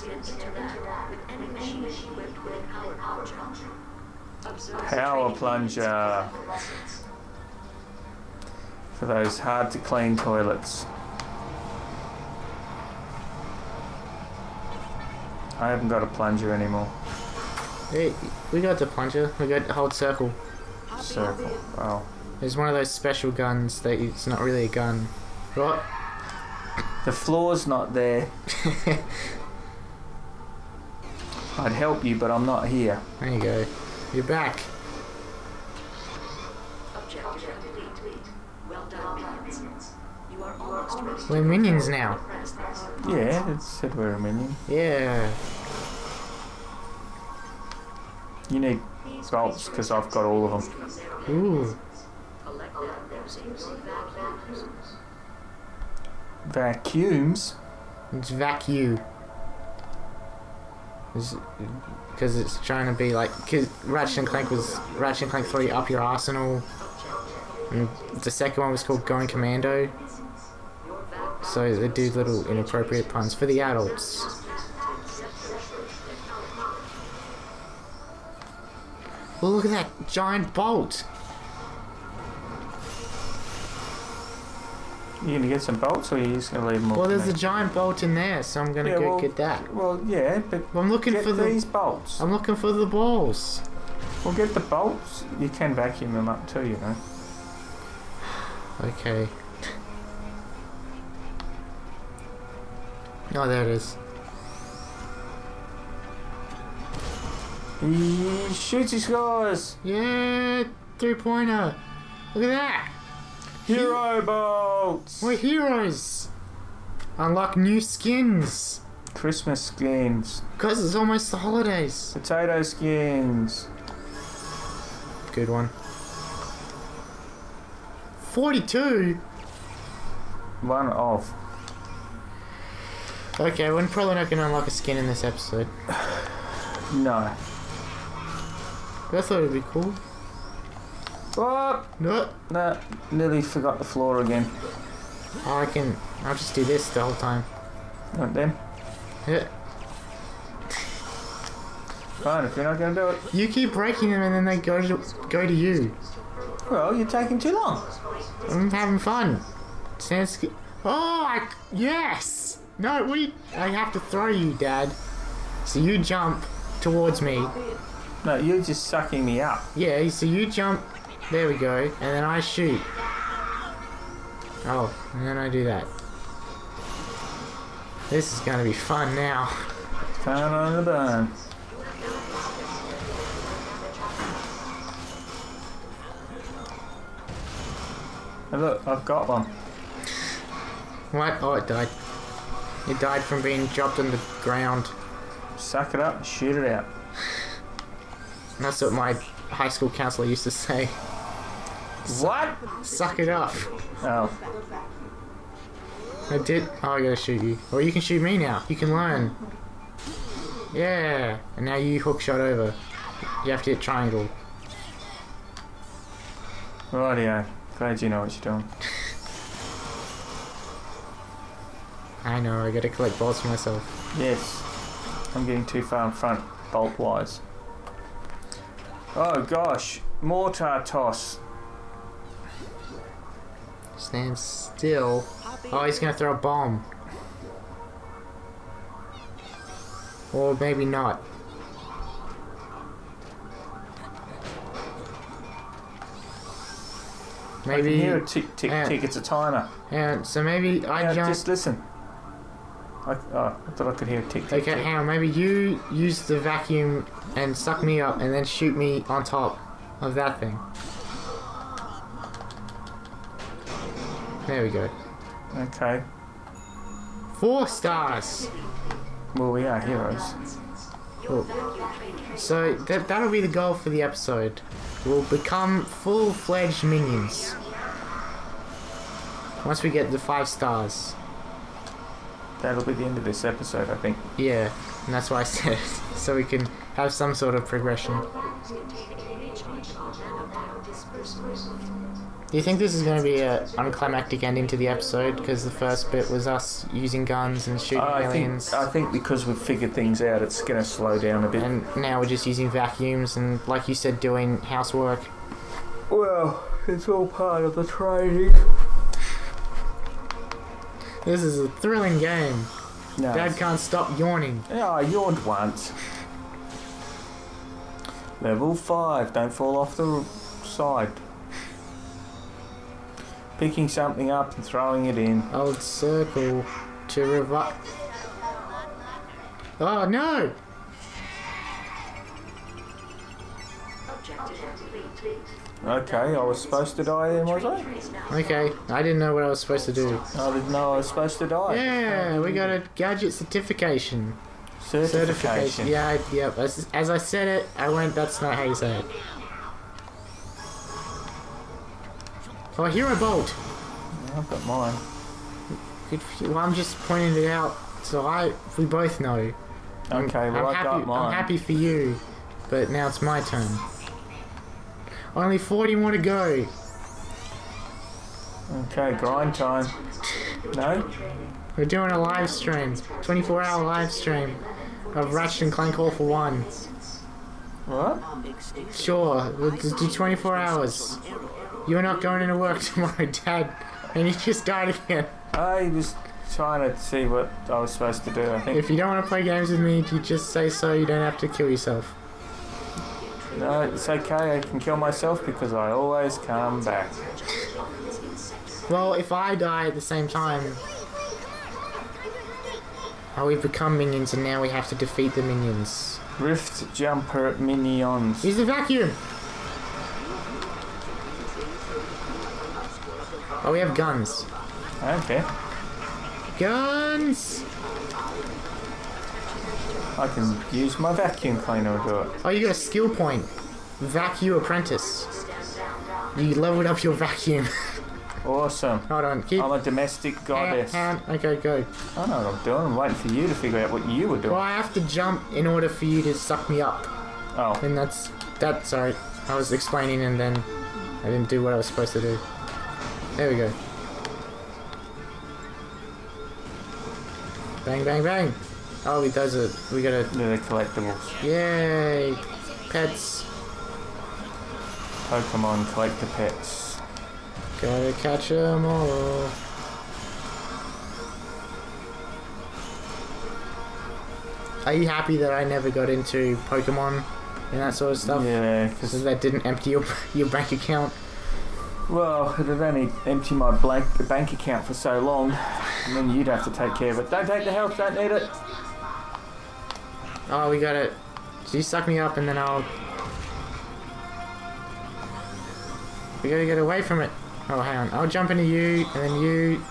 Power plunger for those hard to clean toilets. I haven't got a plunger anymore. Hey, we got the plunger. We got hold circle. Circle. Oh. There's one of those special guns that it's not really a gun. What? The floor's not there. I'd help you, but I'm not here. There you go. You're back. Objective complete. Well done, minions. You are almost ready. We're minions now. Yeah, it said we're a minion. Yeah. You need bolts because I've got all of them. Ooh. Collect them using vacuums. Vacuums. It's vacuum. Because it's trying to be like. Cause Ratchet and Clank was. Ratchet and Clank 3 Up Your Arsenal. And the second one was called Going Commando. So they do little inappropriate puns for the adults. Well, look at that giant bolt. You gonna get some bolts, or you're just gonna leave them all? Well, there's a giant bolt in there, so I'm gonna Yeah, go well- get that. Well, yeah, but I'm looking get for the. these bolts. I'm looking for the balls. Well, get the bolts. You can vacuum them up too, you know. Okay. Oh, there it is. He shoots, he scores. Yeah, three pointer. Look at that. Hero bolts. We're heroes. Unlock new skins. Christmas skins, Because it's almost the holidays. potato skins. Good one. 42? One off. Okay, we're probably not going to unlock a skin in this episode. No. But I thought it would be cool. Oh, No. no, nearly forgot the floor again. Oh, I can. I'll just do this the whole time. Want them? Yeah. Fine, if you're not gonna do it. You keep breaking them and then they go to go to you. Well, you're taking too long. I'm having fun. Sounds good. Oh, I, yes! No, we. I have to throw you, Dad. So you jump towards me. No, you're just sucking me up. Yeah, so you jump. There we go. And then I shoot. Oh, and then I do that. This is gonna be fun now. Turn on the burn. Hey, look, I've got one. What? Oh, it died. It died from being dropped on the ground. Suck it up and shoot it out. That's what my high school counselor used to say. What? Suck it up. Oh, I did. Oh, I gotta shoot you. Or you can shoot me now. You can learn. Yeah. And now you hook shot over. You have to hit triangle. rightio. Glad you know what you're doing. I know. I gotta collect balls for myself. Yes. I'm getting too far in front, bolt wise. Oh gosh, mortar toss. Stand still. Oh, he's gonna throw a bomb. Or maybe not. Maybe I hear a tick, tick, tick. It's a timer. Yeah, so maybe I Yeah, jump. just listen. I, oh, I thought I could hear a tick, tick, Okay, tick. hang on. Maybe you use the vacuum and suck me up, and then shoot me on top of that thing. There we go. Okay. Four stars. Well, we are heroes. Cool. So that that'll be the goal for the episode. We'll become full-fledged minions. Once we get the five stars. that'll be the end of this episode, I think. Yeah, and that's why I said so we can have some sort of progression. Do you think this is going to be an unclimactic ending to the episode? Because the first bit was us using guns and shooting I think aliens, I think because we've figured things out, it's going to slow down a bit. and now we're just using vacuums and, like you said, doing housework. well, it's all part of the training. This is a thrilling game. No. Dad can't stop yawning. Yeah, I yawned once. Level 5, don't fall off the side. Picking something up and throwing it in. Old circle to revive. Oh no! Okay, I was supposed to die then, was I? Okay, I didn't know what I was supposed to do. I didn't know I was supposed to die. Yeah, we got a gadget certification. Certification. Certification. Yeah, I, yep. As, as I said it, I went, that's not how you say it. Oh, Hero Bolt! I've got mine. Good for you. Well, I'm just pointing it out so I we both know. I'm- Okay, well, I'm I happy, got mine. I'm happy for you, but now it's my turn. Only 40 more to go. Okay, grind time. No? We're doing a live stream, 24 hour live stream of Ratchet and Clank All for One. What? Sure, we'll do 24 hours. You're not going into work tomorrow, Dad, and you just died again. I was trying to see what I was supposed to do, I think. If you don't want to play games with me, you just say so. You don't have to kill yourself. No, it's okay, I can kill myself because I always come back. Well, if I die at the same time, oh, we've become minions, and now we have to defeat the minions. Rift Jumper Minions. Use the vacuum. Oh, we have guns. Okay. Guns! I can use my vacuum cleaner to do it. Oh, you got a skill point. Vacuum apprentice. You leveled up your vacuum. Awesome. Hold on, keep. I'm a domestic goddess. Okay, go. I know what I'm doing. I'm waiting for you to figure out what you were doing. Well. I have to jump in order for you to suck me up. Oh, And that's that. Sorry, I was explaining and then I didn't do what I was supposed to do. There we go. Bang, bang, bang. Oh, he does it. We gotta. they're the collectibles. Yay! Pets. Pokemon collect the pets. Gotta catch 'em all. Are you happy that I never got into Pokemon and that sort of stuff? Yeah, So because that didn't empty your your bank account. Well, it'd only empty my blank bank account for so long, and then you'd have to take care of it. Don't take the health. Don't need it. Oh, we got it. So you suck me up and then I'll. We gotta get away from it. Oh, hang on. I'll jump into you and then you.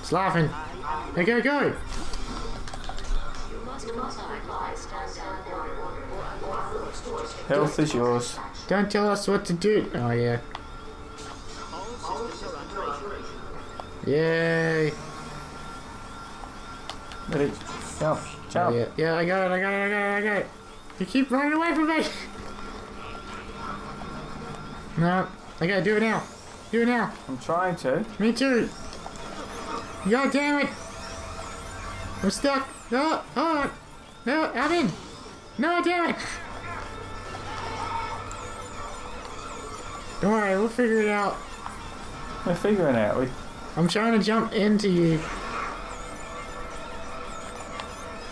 It's laughing. Hey, go, go! Health is yours. Don't tell us what to do. Oh, yeah. Yay! Ready? Jump. Oh, Jump. yeah. yeah, I got it, I got it, I got it, I got it. You keep running away from me! No, I gotta do it now. Do it now. I'm trying to. Me too. God damn it! I'm stuck. No, oh, no, I'm in. No, damn it! Don't worry, we'll figure it out. We're figuring it out. We, I'm trying to jump into you.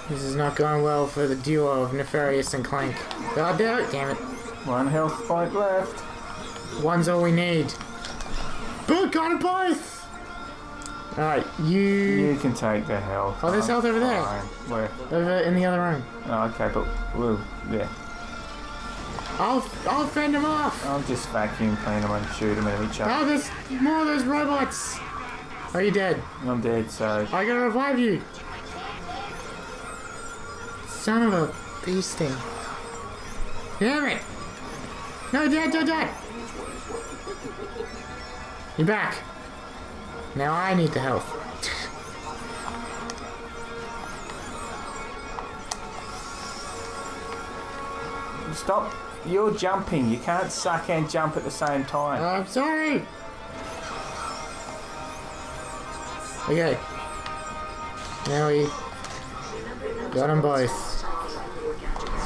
This is not going well for the duo of Nefarious and Clank. God damn it, damn it. one health point left. One's all we need. Got them both! Alright, you... You can take the health. Oh, there's health over there. fine. Where? Over in the other room. Oh, okay, but woo, yeah. I'll I'll fend them off. I'll just vacuum clean them and shoot them at each other. Oh, there's more of those robots. Are you dead? I'm dead. Sorry. I gotta revive you. Son of a beastie. Damn it! No, dad, dad, dad. You're back. Now I need the health. Stop you're jumping. You can't suck and jump at the same time. I'm sorry. Okay. Now we got them both.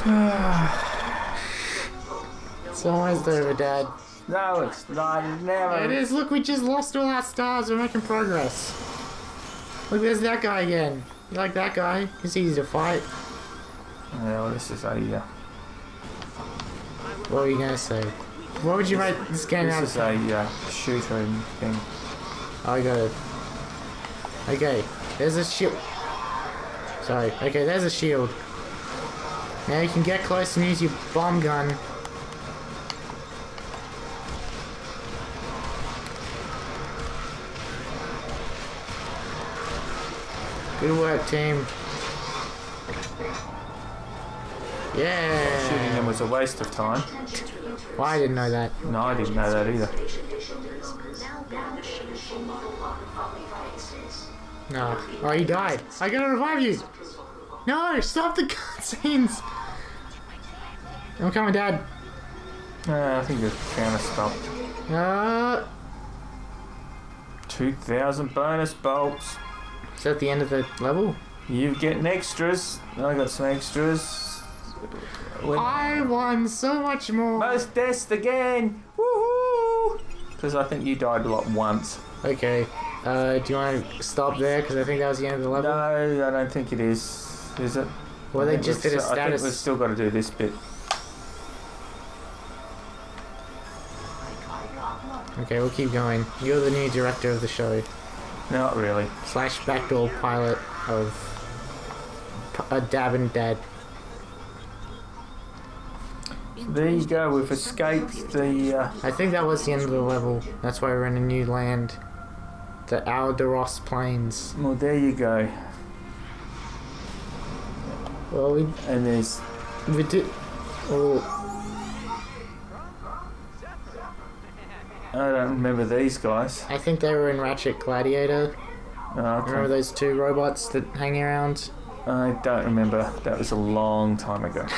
it's almost over, Dad. No, it's not. Never. It is. Look, we just lost all our stars. We're making progress. Look, there's that guy again. You like that guy? He's easy to fight. Yeah, well, this is a. What were you gonna say? What would you rate this game out this is a uh, shooter thing. I got it. Okay, there's a shield. Sorry. Okay, there's a shield. Now you can get close and use your bomb gun. Good work, team. Yeah, shooting Yeah. them was a waste of time. Well, I didn't know that. No, I didn't know that either. No. Oh, he died. I gotta revive you. No, stop the cutscenes. I'm coming, Dad. Uh, I think the counter stopped. Uh, 2,000 bonus bolts. is that the end of the level? You getting extras. I got some extras. I won so much more. most deaths again. Woohoo! Because I think you died a lot once. Okay. Uh, do you want to stop there? Because I think that was the end of the level. No, I don't think it is. Is it? well, I they just did a still- I think we've still got to do this bit. Okay, we'll keep going. You're the new director of the show. Not really. Slash backdoor pilot of a uh, Dab and Dad. There you go. We've escaped the. Uh, I think that was the end of the level. That's why we're in a new land. The Alderos Plains. well, there you go. Well, we And there's. we did. Oh, I don't remember these guys. I think they were in Ratchet Gladiator. Oh, okay. Remember those two robots that hang around? I don't remember. That was a long time ago.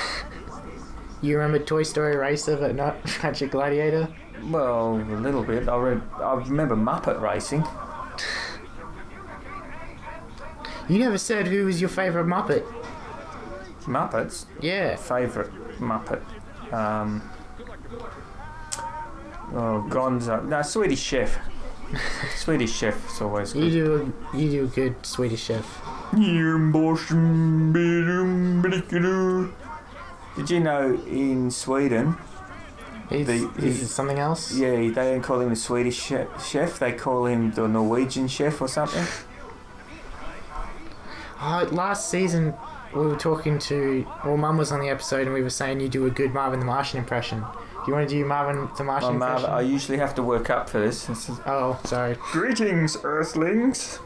You remember Toy Story Racer, but not Magic Gladiator? Well, a little bit. I, re- I remember Muppet Racing. You never said who was your favorite Muppet. Muppets. Yeah. Favourite Muppet. Um, oh, Gonzo. No, Swedish Chef. Swedish Chef is always You good. do a, you do a good Swedish chef. Did you know in Sweden, He's, The- he's he- something else? yeah, they don't call him the Swedish chef, they call him the Norwegian chef or something? Oh, last season we were talking to, well, Mum was on the episode and we were saying you do a good Marvin the Martian impression. Do you want to do Marvin the Oh, Martian Marv, impression? I usually have to work up for this. This is- Oh, sorry. Greetings, Earthlings.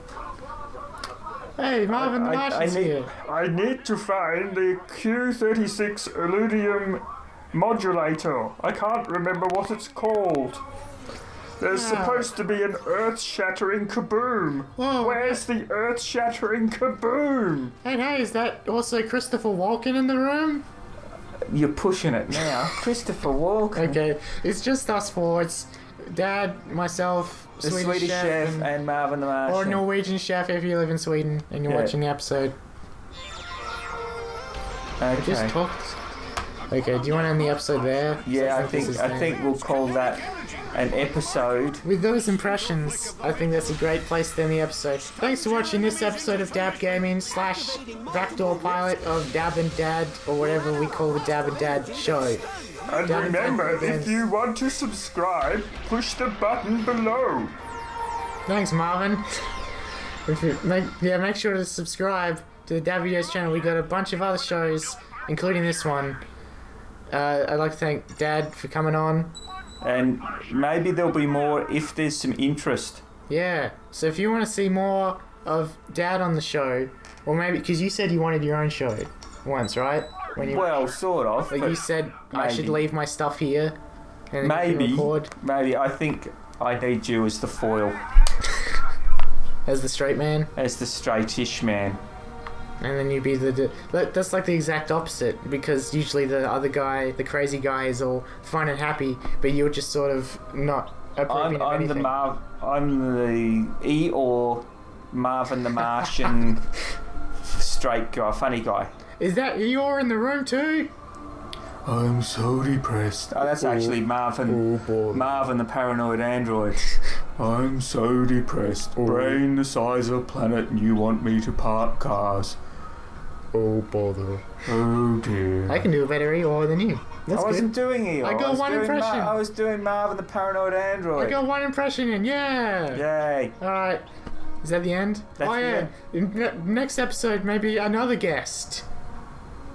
Hey, Marvin the I- I- I need- here. I need to find the Q36 Illudium modulator. I can't remember what it's called. There's Ah. supposed to be an earth shattering kaboom. Whoa. Where's the earth shattering kaboom? Hey, hey, is that also Christopher Walken in the room? You're pushing it now. Christopher Walken. Okay, it's just us four. It's Dad, myself, The Swedish, Swedish, chef, chef, and, and, Marvin the Martian. or Norwegian chef if you live in Sweden and you're Yeah. watching the episode. okay. Just talked. Okay, do you want to end the episode there? yeah, I this think I think we'll call that an episode. With those impressions, I think that's a great place to end the episode. Thanks for watching this episode of Dab Gaming slash Backdoor Pilot of Dab and Dad, or whatever we call the Dab and Dad show. And Damn it, remember, thank you, if you want to subscribe, push the button below. Thanks, Marvin. If you make, yeah, make sure to subscribe to the Dab Videos channel. We got a bunch of other shows, including this one. Uh, I'd like to thank Dad for coming on. And maybe there'll be more if there's some interest. Yeah, so if you want to see more of Dad on the show, or maybe because you said you wanted your own show once, right? When you, Well, sort of. like you said, I should leave my stuff here. And maybe, record maybe I think I need you as the foil, as the straight man. as the straightish man. And then you'd be the, the that- that's like the exact opposite because usually the other guy, the crazy guy, is all fun and happy, but you're just sort of not approving I'm, of I'm the. Marv. I'm the Eeyore, Marvin the Martian, straight guy, funny guy. Is that you're in the room too? I'm so depressed. Oh, that's actually Marvin. Marvin the paranoid android. I'm so depressed. Brain the size of a planet, and you want me to park cars. Oh bother! Oh dear. I can do a better Eeyore than you. That's I wasn't doing Eeyore. I got was one doing impression. I was doing Marvin the paranoid android. I got one impression in. Yeah. Yay. All right. Is that the end? That's oh the yeah. end. In ne- next episode, maybe another guest.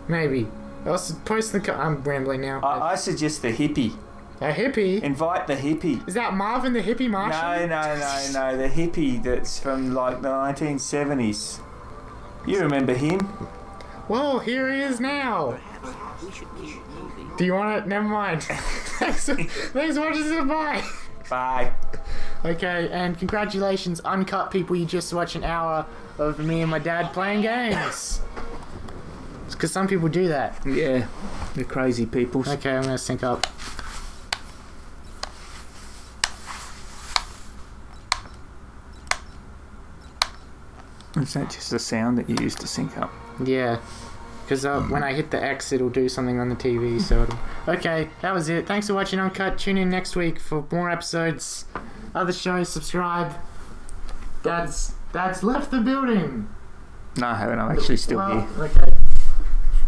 Maybe. I'll s- post the. Co- I'm rambling now. I, I suggest the hippie. a hippie. Invite the hippie. Is that Marvin the hippie Martian? No, no, no, no. The hippie that's from like the 1970s. You remember him? Well, here he is now. We should keep moving. Do you want it? Never mind. thanks, thanks for watching. Bye. Bye. Okay, and congratulations, uncut people. You just watched an hour of me and my dad playing games. Because some people do that. Yeah, the crazy people. Okay, I'm gonna sync up. Is that just the sound that you use to sync up? Yeah. Because uh, when I hit the X, it'll do something on the TV. So, it'll... okay, that was it. Thanks for watching Uncut. Tune in next week for more episodes, other shows. Subscribe. Dad's Dad's left the building. No, I haven't. I'm actually still well, here. Okay.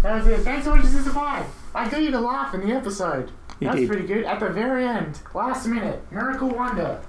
That was it. Thanks for watching Sister Five. I got you to laugh in the episode. You That's did. pretty good. At the very end, last minute, miracle wonder.